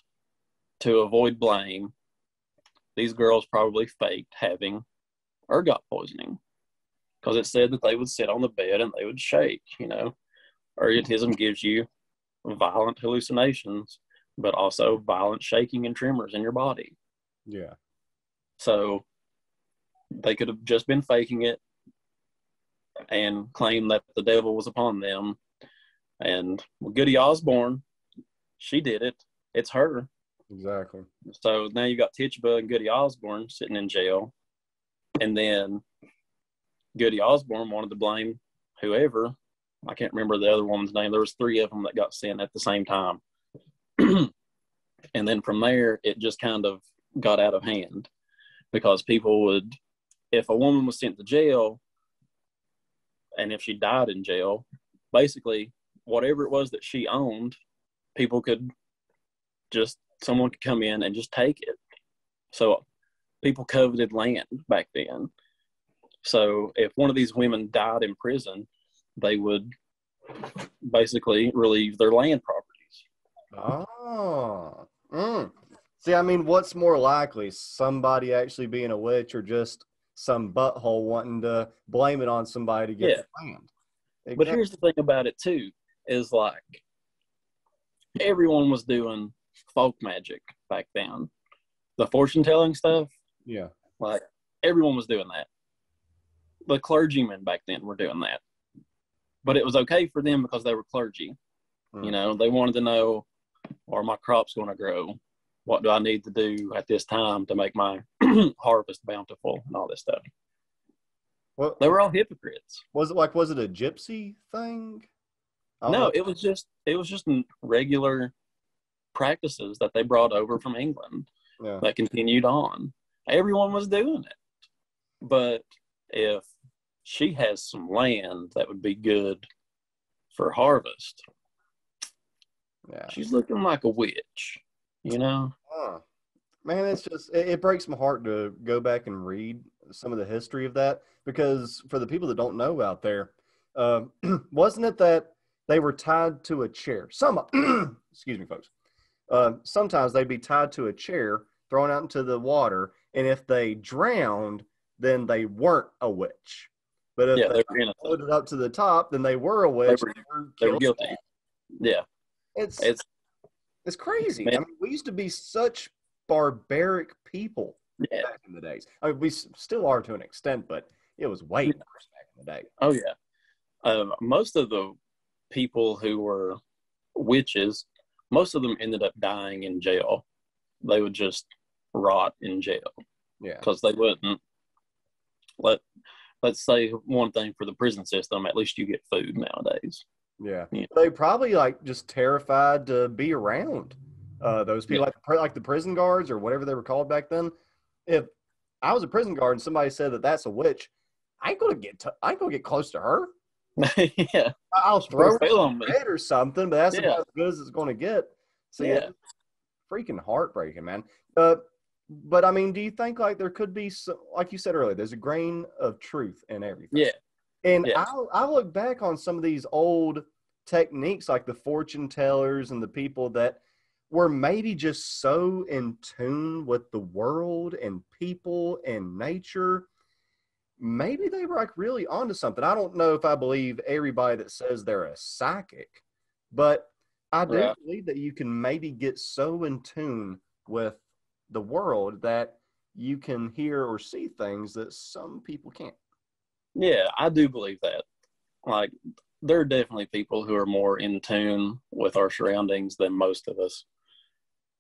to avoid blame, these girls probably faked having ergot poisoning. Because it said that they would sit on the bed and they would shake, you know ergotism gives you violent hallucinations, but also violent shaking and tremors in your body. yeah, So they could have just been faking it and claimed that the devil was upon them. And Goody Osborne, she did it. It's her. exactly. So now you've got Tituba and Goody Osborne sitting in jail. And then Goody Osborne wanted to blame whoever. I can't remember the other woman's name. There was three of them that got sent at the same time. and then from there, it just kind of got out of hand because people would, if a woman was sent to jail and if she died in jail, basically whatever it was that she owned, people could just, someone could come in and just take it. So people coveted land back then. So if one of these women died in prison, they would basically relieve their land properties. Oh. Mm. See, I mean, what's more likely, somebody actually being a witch or just some butthole wanting to blame it on somebody to get Yeah. the land. But here's the thing about it too, is like everyone was doing folk magic back then. The fortune telling stuff, yeah, like everyone was doing that. The clergymen back then were doing that. But it was okay for them because they were clergy. Mm. You know, they wanted to know are my crops going to grow? What do I need to do at this time to make my harvest bountiful and all this stuff? Well, They were all hypocrites. was it like was it a gypsy thing? No, know. it was just it was just regular practices that they brought over from England yeah. that continued on. Everyone was doing it. But if she has some land that would be good for harvest, yeah. she's looking like a witch, you know? Huh. Man, it's just it, it breaks my heart to go back and read some of the history of that because for the people that don't know out there, uh, wasn't it that they were tied to a chair? Some, excuse me, folks. Uh, sometimes they'd be tied to a chair, thrown out into the water, and if they drowned, then they weren't a witch. But if Yeah, they they floated up to the top, then they were a witch. were- and were They were guilty. Yeah. It's It's it's crazy. Man. I mean, we used to be such barbaric people yeah. back in the days. I mean, we still are to an extent, but it was way worse back in the day. Oh yeah. Um, most of the people who were witches, most of them ended up dying in jail. They would just rot in jail Yeah, because they wouldn't let. Let's say one thing for the prison system. At least you get food nowadays. yeah. Yeah. They probably like just terrified to be around uh, those people, Yeah. like the like the prison guards or whatever they were called back then. If I was a prison guard and somebody said that that's a witch, I ain't gonna get to, I ain't gonna get close to her. yeah, I- I'll throw her fail on me. head or something, but that's Yeah. about as good as it's going to get. So yeah, Yeah. freaking heartbreaking, man. Uh, but I mean, do you think like there could be, some, like you said earlier, there's a grain of truth in everything? Yeah, And Yeah. I I look back on some of these old techniques, like the fortune tellers and the people that were maybe just so in tune with the world and people and nature. Maybe they were like really onto something. I don't know if I believe everybody that says they're a psychic, but I do Right. believe that you can maybe get so in tune with the world that you can hear or see things that some people can't. yeah, I do believe that. Like, there are definitely people who are more in tune with our surroundings than most of us.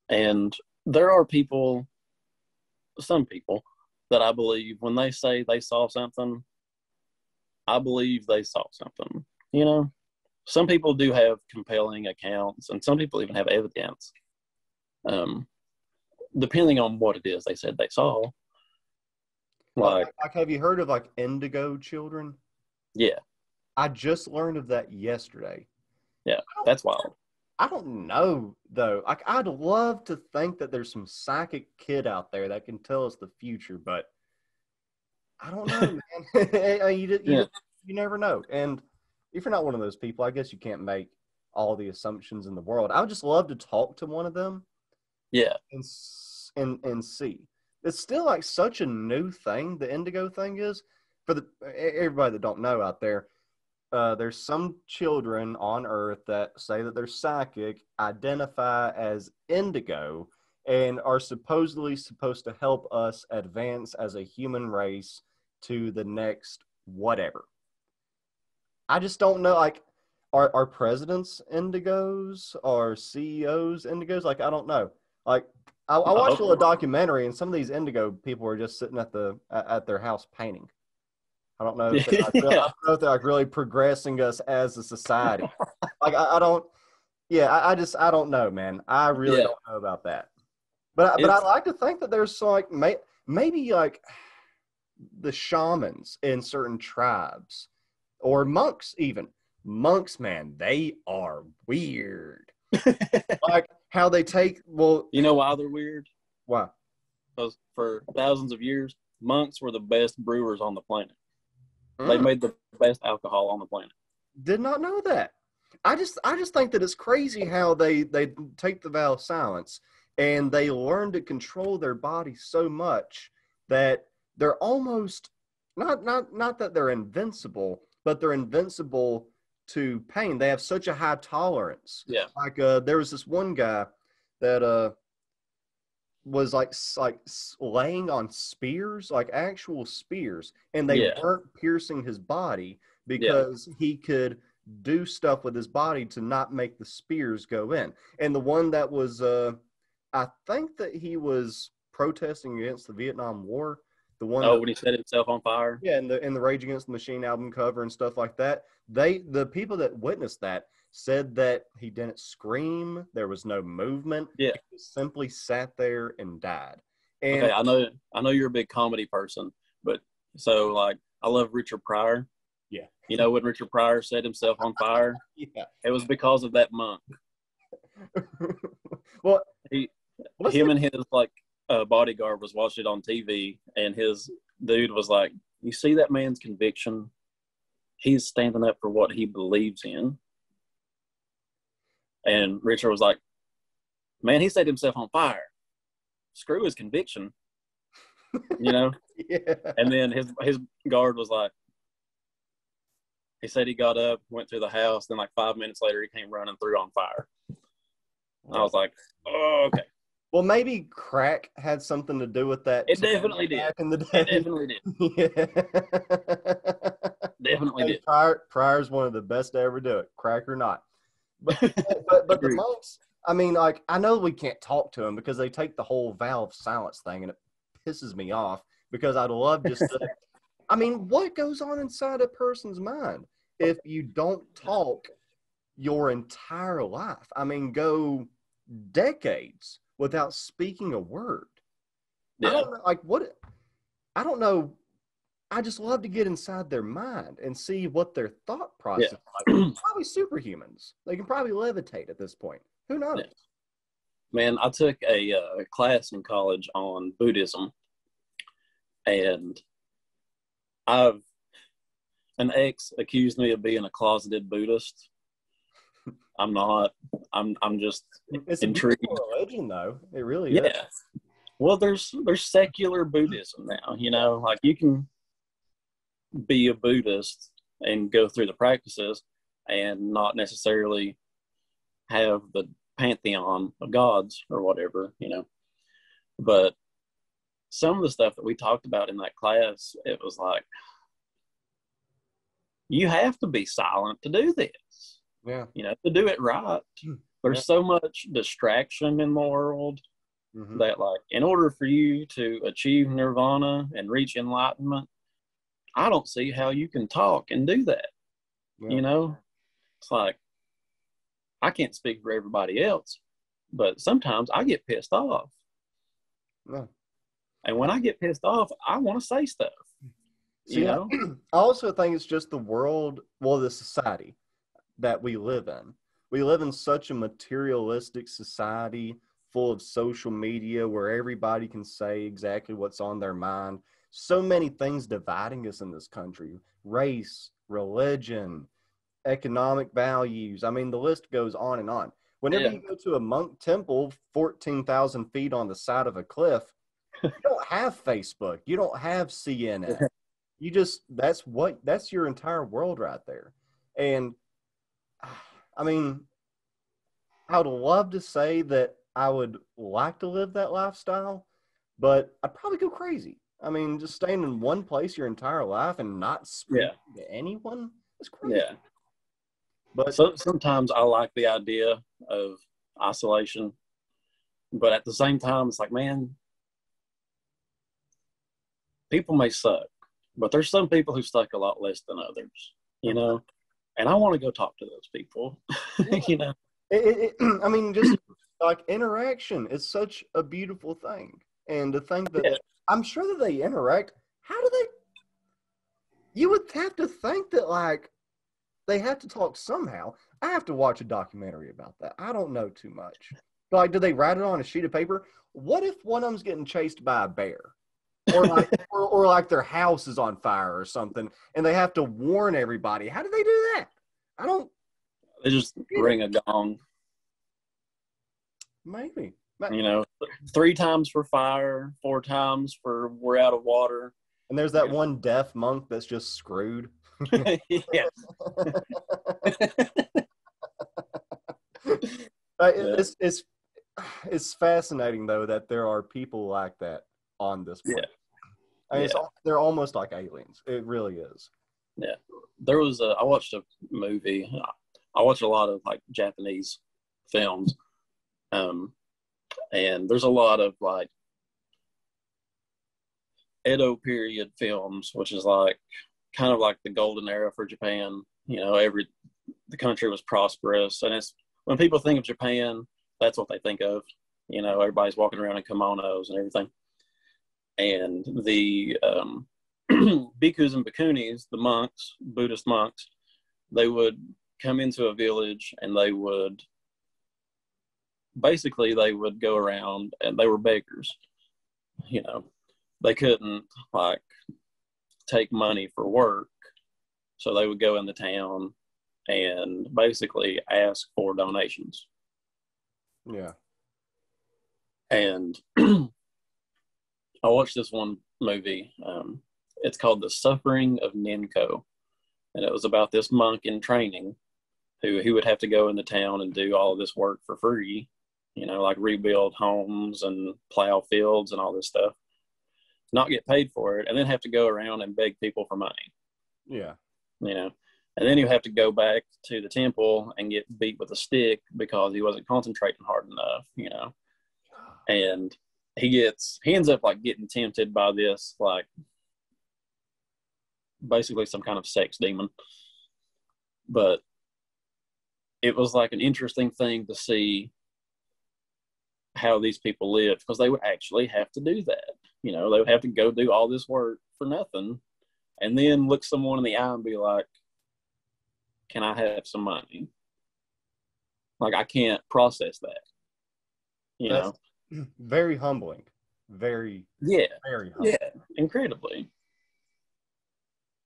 And there are people, some people, that I believe when they say they saw something, I believe they saw something. You know, some people do have compelling accounts, and some people even have evidence. Um, depending on what it is they said they saw. Like, like, like, have you heard of like indigo children? yeah, I just learned of that yesterday. Yeah, that's wild. I don't know though. Like I'd love to think that there's some psychic kid out there that can tell us the future, but I don't know, man. you, you, Yeah. just- you never know. And if you're not one of those people, I guess you can't make all the assumptions in the world. I would just love to talk to one of them Yeah, and and and see. It's still like such a new thing. The indigo thing is for the everybody that don't know out there. Uh, there's some children on Earth that say that they're psychic, identify as indigo, and are supposedly supposed to help us advance as a human race to the next whatever. I just don't know. Like, are are presidents indigos? Are CEOs indigos? Like, I don't know. Like, I, I watched a little documentary, and some of these indigo people are just sitting at the at, their house painting. I don't know. If they're, like, really, I don't know if they're like really progressing us as a society. like, I, I don't. Yeah, I, I just I don't know, man. I really Yeah. don't know about that. But I- but I like to think that there's like may, maybe like the shamans in certain tribes or monks even monks man they are weird like how they take well You know why they're weird? why Because for thousands of years, monks were the best brewers on the planet. They Mm, made the best alcohol on the planet. did not know that i just i just think that it's crazy how they they take the vow of silence and they learn to control their body so much that they're almost not not not that they're invincible, but they're invincible to pain. They have such a high tolerance. Yeah. Like uh, there was this one guy that uh was like like laying on spears, like actual spears, and they Yeah. weren't piercing his body because he could do stuff with his body to not make the spears go in. And the one that was uh I think that he was protesting against the Vietnam War. The one Oh, that- when he set himself on fire. yeah, and the in the Rage Against the Machine album cover and stuff like that. They the people that witnessed that said that he didn't scream, there was no movement. Yeah. He just simply sat there and died. And Okay, I know I know you're a big comedy person, but so like I love Richard Pryor. Yeah. You know when Richard Pryor set himself on fire, yeah. it was because of that monk. well, He- Him the- and his like uh, bodyguard was watching it on TV, and his dude was like, "You see that man's conviction? He's standing up for what he believes in." And Richard was like, "Man, he set himself on fire. Screw his conviction." You know. yeah. And then his his guard was like, he said he got up, went to the house, then like five minutes later he came running through on fire. I was like, oh, okay, Well, maybe crack had something to do with that. It definitely did. Back in the it day. definitely did, yeah. definitely did. Pryor, Pryor's one of the best to ever do it, crack or not. But but, but the monks, I mean, like I know we can't talk to them because they take the whole of silence thing, and it pisses me off because I'd love just to. I mean, what goes on inside a person's mind if you don't talk your entire life? I mean, go decades without speaking a word. I don't know, like what I don't know. I just love to get inside their mind and see what their thought process is like. Probably superhumans. They can probably levitate at this point. Who knows? Yeah. man, I took a uh, class in college on Buddhism, and I've an ex accused me of being a closeted Buddhist. I'm not. I'm. I'm just It's a Intrigued. beautiful religion, though. It really yeah. is. Well, there's there's secular Buddhism now. You know, like you can be a Buddhist and go through the practices and not necessarily have the pantheon of gods or whatever. You know, but some of the stuff that we talked about in that class, it was like you have to be silent to do this Yeah. you know, to do it right. Hmm. There's Yeah. so much distraction in the world Mhm. that, like, in order for you to achieve nirvana and reach enlightenment, I don't see how you can talk and do that. Yeah. You know, it's like I can't speak for everybody else, but sometimes I get pissed off, Yeah. and when I get pissed off, I want to say stuff. See, You know, I also think it's just the world, well, the society that we live in. We live in such a materialistic society full of social media where everybody can say exactly what's on their mind. So many things dividing us in this country race, religion, economic values. I mean, the list goes on and on. Whenever Yeah. you go to a monk temple 14,000 feet on the side of a cliff, you don't have Facebook, you don't have CNN you just that's what that's your entire world right there and i mean i would love to say that i would like to live that lifestyle but i'd probably go crazy i mean just staying in one place your entire life and not speaking Yeah. to anyone is crazy yeah. but So sometimes I like the idea of isolation, but at the same time, it's like, man, people may suck, but there's some people who suck a lot less than others, you know. And I want to go talk to those people, you know. it, it, it- i mean just like interaction is such a beautiful thing. And to think that Yeah. i'm sure that they interact how do they you would have to think that like they have to talk somehow. I have to watch a documentary about that. I don't know too much. Like do they write it on a sheet of paper? What if one of them's getting chased by a bear or like or, or like their house is on fire or something and they have to warn everybody how do they do that i don't They just ring a gong, maybe you know, three times for fire, four times for we're out of water, And there's that one deaf monk that's just screwed. yeah. Yeah. It's it's it's fascinating though that there are people like that on this Yeah. planet. I mean, Yeah. they're almost like aliens. It really is. Yeah, there was a I watched a movie. I watch a lot of like Japanese films. Um and there's a lot of like Edo period films, which is like kind of like the golden era for Japan. You know, every the country was prosperous, and it's when people think of Japan, that's what they think of. You know, everybody's walking around in kimonos and everything. And the um, bhikkhus and bhikkhunis, the monks, Buddhist monks, they would come into a village and they would basically they would go around and they were beggars. You know, they couldn't like take money for work, so they would go in the town and basically ask for donations. Yeah. And I watched this one movie. Um, it's called The Suffering of Ninko. And it was about this monk in training who he would have to go into town and do all of this work for free, you know, like rebuild homes and plow fields and all this stuff, not get paid for it, and then have to go around and beg people for money, Yeah. you know. And then you have to go back to the temple and get beat with a stick because he wasn't concentrating hard enough, you know and he gets he ends up like getting tempted by this like basically some kind of sex demon. But it was like an interesting thing to see how these people lived because they would actually have to do that you know? They would have to go do all this work for nothing and then look someone in the eye and be like can i have some money? Like i can't process that you That's- know Very humbling. Very, yeah very humbling. yeah incredibly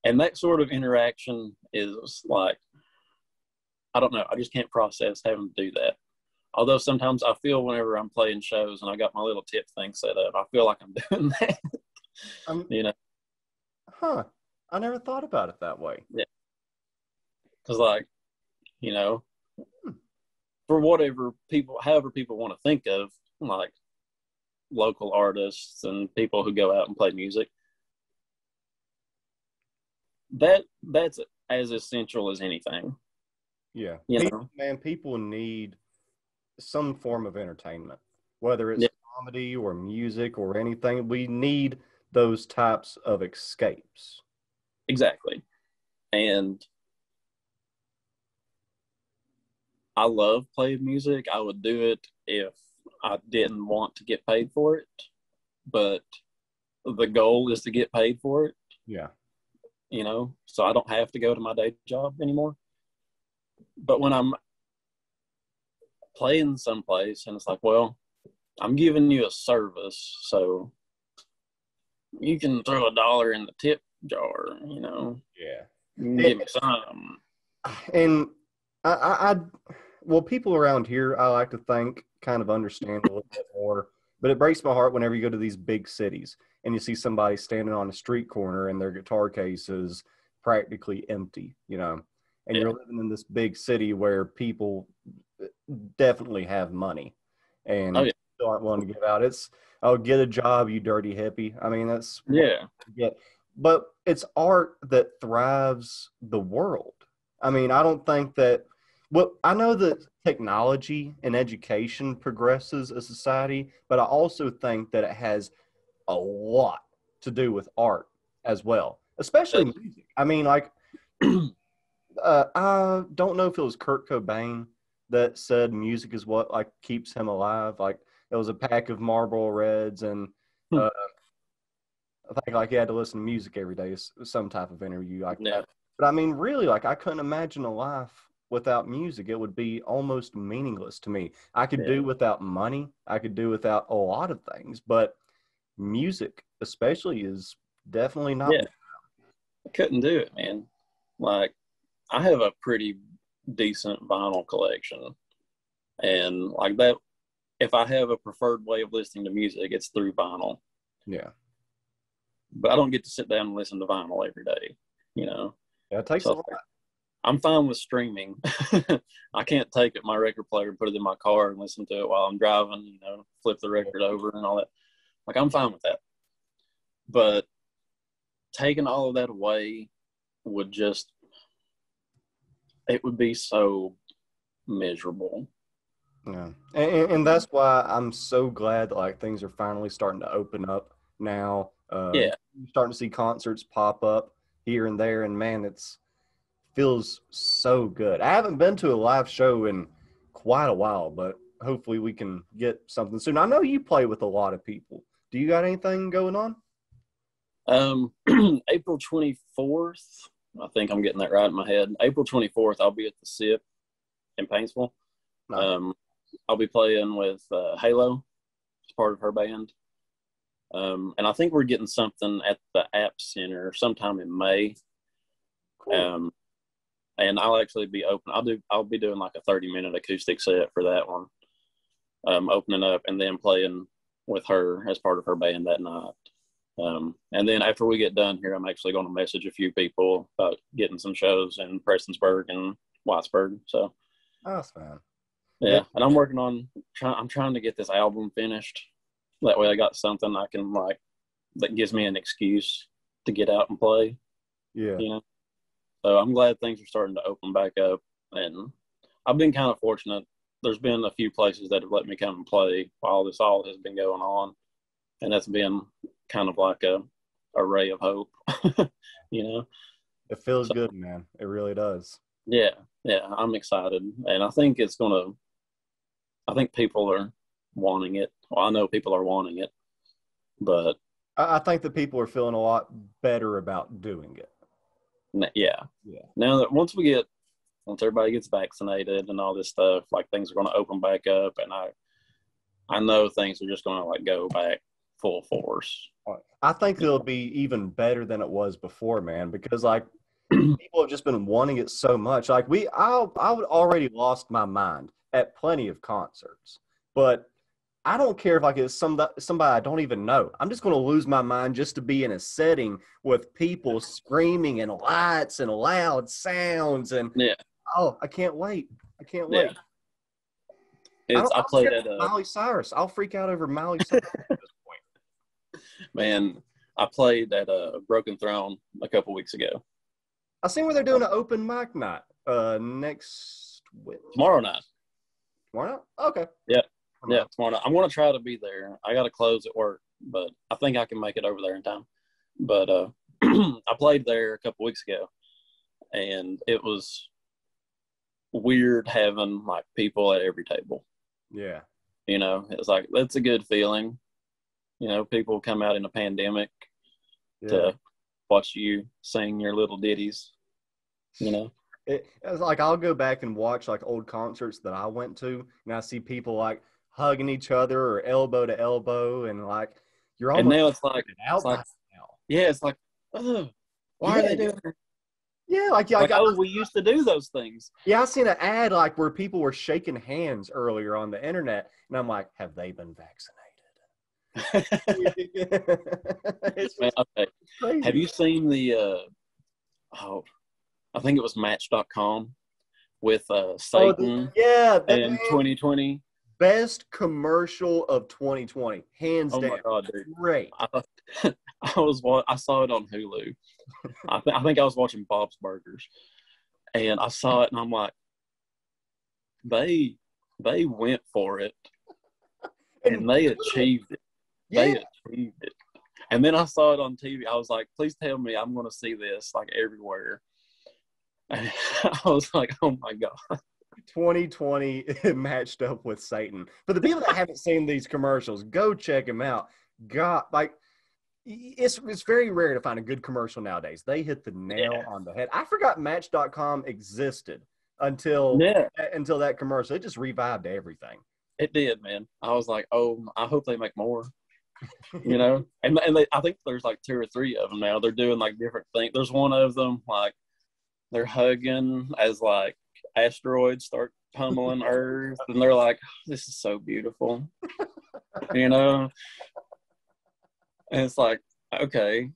and that sort of interaction is like i don't know i just can't process having to do that although sometimes i feel whenever i'm playing shows and i got my little tip thing set up i feel like i'm doing that Um, you know huh. I never thought about it that way. Yeah, because like you know for whatever people however people want to think of like local artists and people who go out and play music that that's as essential as anything Yeah. You People- know? man, people need some form of entertainment, whether it's Yeah. comedy or music or anything. We need those types of escapes. exactly and i love playing music i would do it if i didn't want to get paid for it but the goal is to get paid for it Yeah. you know, so I don't have to go to my day job anymore. But when I'm playing someplace and it's like, well, I'm giving you a service, so you can throw a dollar in the tip jar, you know, Yeah. you can give me some. And I, I, I, well, people around here, I like to think, kind of understand a little bit more. But it breaks my heart whenever you go to these big cities and you see somebody standing on a street corner and their guitar case is practically empty, you know. And you're living in this big city where people eh, definitely have money and Oh, yeah. aren't willing to give out. It's, oh, get a job, you dirty hippie. I mean, that's Yeah, get but it's art that thrives the world i mean i don't think that well i know that technology and education progresses a society but i also think that it has a lot to do with art as well especially music i mean like uh, i don't know if it was kurt cobain that said music is what like keeps him alive like it was a pack of marlboro reds and Hmm. uh, I think like he had to listen to music every day, some type of interview like that. But I mean, really, like I couldn't imagine a life without music. It would be almost meaningless to me. I could Yeah. do without money. I could do without a lot of things, but music, especially, is definitely not. Yeah. I couldn't do it, man. Like, I have a pretty decent vinyl collection, and like that, if I have a preferred way of listening to music, it's through vinyl. Yeah. but I don't get to sit down and listen to vinyl every day. You know, Yeah, it takes So- a lot. I'm fine with streaming. I can't take it my record player and put it in my car and listen to it while I'm driving. You know, flip the record over and all that. Like I'm fine with that, but taking all of that away would just it would be so miserable. Yeah, and, and, that's why I'm so glad that like things are finally starting to open up now. Uh, Yeah. starting to see concerts pop up here and there, and man, it's feels so good. I haven't been to a live show in quite a while, but hopefully we can get something soon. I know you play with a lot of people. Do you got anything going on? Um, April 24th, I think I'm getting that right in my head. April 24th, I'll be at the SIP in Paintsville. Nice. Um, I'll be playing with uh, Halo as part of her band. Um, and I think we're getting something at the App Center sometime in May. Cool. Um, and I'll actually be open. I'll do. I'll be doing like a 30 minute acoustic set for that one. Um, opening up and then playing with her as part of her band that night. Um, and then after we get done here, I'm actually going to message a few people about getting some shows in Prestonsburg and Whitesburg. So That's fine. yeah, and I'm working on. Try, I'm trying to get this album finished. That way, I got something I can like that gives me an excuse to get out and play. Yeah. You know, so I'm glad things are starting to open back up, and I've been kind of fortunate. There's been a few places that have let me come and play while this all has been going on, and that's been kind of like a a ray of hope. you know, It feels So- good, man. It really does. yeah, yeah, I'm excited, and I think it's gonna. I think people are wanting it. Well, I know people are wanting it, but I, I think that people are feeling a lot better about doing it. Yeah, Yeah. Now that once we get, once everybody gets vaccinated and all this stuff, like things are going to open back up, and I, I know things are just going to like go back full force. I think it'll be even better than it was before, man, because like people have just been wanting it so much. Like we, I, I would already lost my mind at plenty of concerts, but I don't care if like it's some somebody I don't even know. I'm just going to lose my mind just to be in a setting with people screaming and lights and loud sounds and Yeah. Oh, I can't wait! I can't Yeah. wait. It's I I'm played at a Miley Cyrus. I'll freak out over Miley Cyrus. at this point. man. I played at a Broken Throne a couple weeks ago. I seen where they're doing an open mic night uh next Wednesday. Tomorrow night. Tomorrow? Okay. Yeah. Yeah, tomorrow night. I'm going to try to be there. I got to close at work, but I think I can make it over there in time. But uh, I played there a couple weeks ago, and it was weird having like people at every table. Yeah. You know, it's like that's a good feeling. You know, people come out in a pandemic Yeah. to watch you sing your little ditties. You know, It, it's like I'll go back and watch like old concerts that I went to, and I see people like hugging each other or elbow to elbow, and like you're and now it's like, it's like- now. yeah, it's like, oh, why are they doing that? Yeah, like yeah, Like, I, oh, we used to do those things. yeah, I seen an ad like where people were shaking hands earlier on the internet, and I'm like, have they been vaccinated? Man, okay. Have you seen the uh oh I think it was match.com with uh Oh, the- Satan yeah, in 2020. Best commercial of 2020, hands Oh down. my god, dude. Great. I, I was I saw it on Hulu. I, th- I think I was watching Bob's Burgers, and I saw it, and I'm like, they they went for it, and they achieved it. They yeah, achieved it. And then I saw it on TV. I was like, please tell me I'm going to see this like everywhere. And I was like, oh my god. 2020 matched up with Satan. For the people that haven't seen these commercials, go check them out. God, like it's it's very rare to find a good commercial nowadays. They hit the nail Yeah. on the head. I forgot Match.com existed until Yeah, until that commercial. It just revived everything. it did, man. I was like, oh, I hope they make more. You know, and and they, I think there's like two or three of them now. They're doing like different things. There's one of them like they're hugging as like asteroids start pummeling Earth, and they're like, this is so beautiful. You know, and it's like, okay,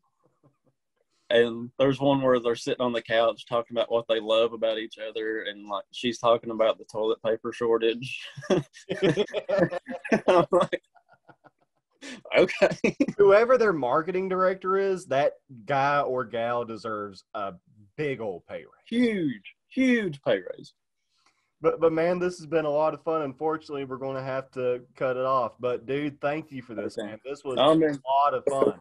and there's one where they're sitting on the couch talking about what they love about each other, and like she's talking about the toilet paper shortage. I'm like, okay. Whoever their marketing director is, that guy or gal deserves a big old pay raise. Huge, huge pay raise. But but man, this has been a lot of fun. Unfortunately, we're going to have to cut it off. But dude, thank you for this, Okay. man. This was Oh, a lot of fun.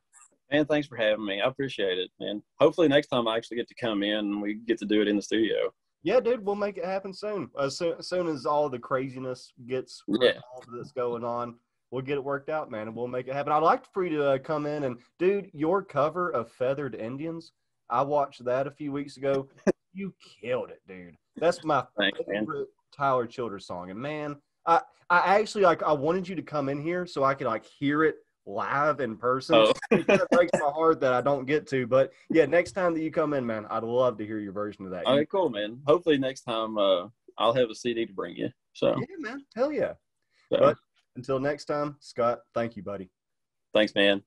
Man, thanks for having me. I appreciate it, man. Hopefully next time I actually get to come in and we get to do it in the studio. Yeah, dude, we'll make it happen soon. As soon, as soon as all the craziness gets Yeah. resolved that's going on, we'll get it worked out, man, and we'll make it happen. I'd like for you to uh, come in and, dude, your cover of Feathered Indians. I watched that a few weeks ago. You killed it, dude. That's my Thanks, man. favorite Tyler Childers song, and man, I I actually like I wanted you to come in here so I could like hear it live in person. Oh. it breaks my heart that I don't get to, but yeah, next time that you come in, man, I'd love to hear your version of that. All right, cool, man. Hopefully next time uh, I'll have a CD to bring you. So, Yeah, man. Hell yeah. so But until next time, Scott, thank you, buddy. thanks, man.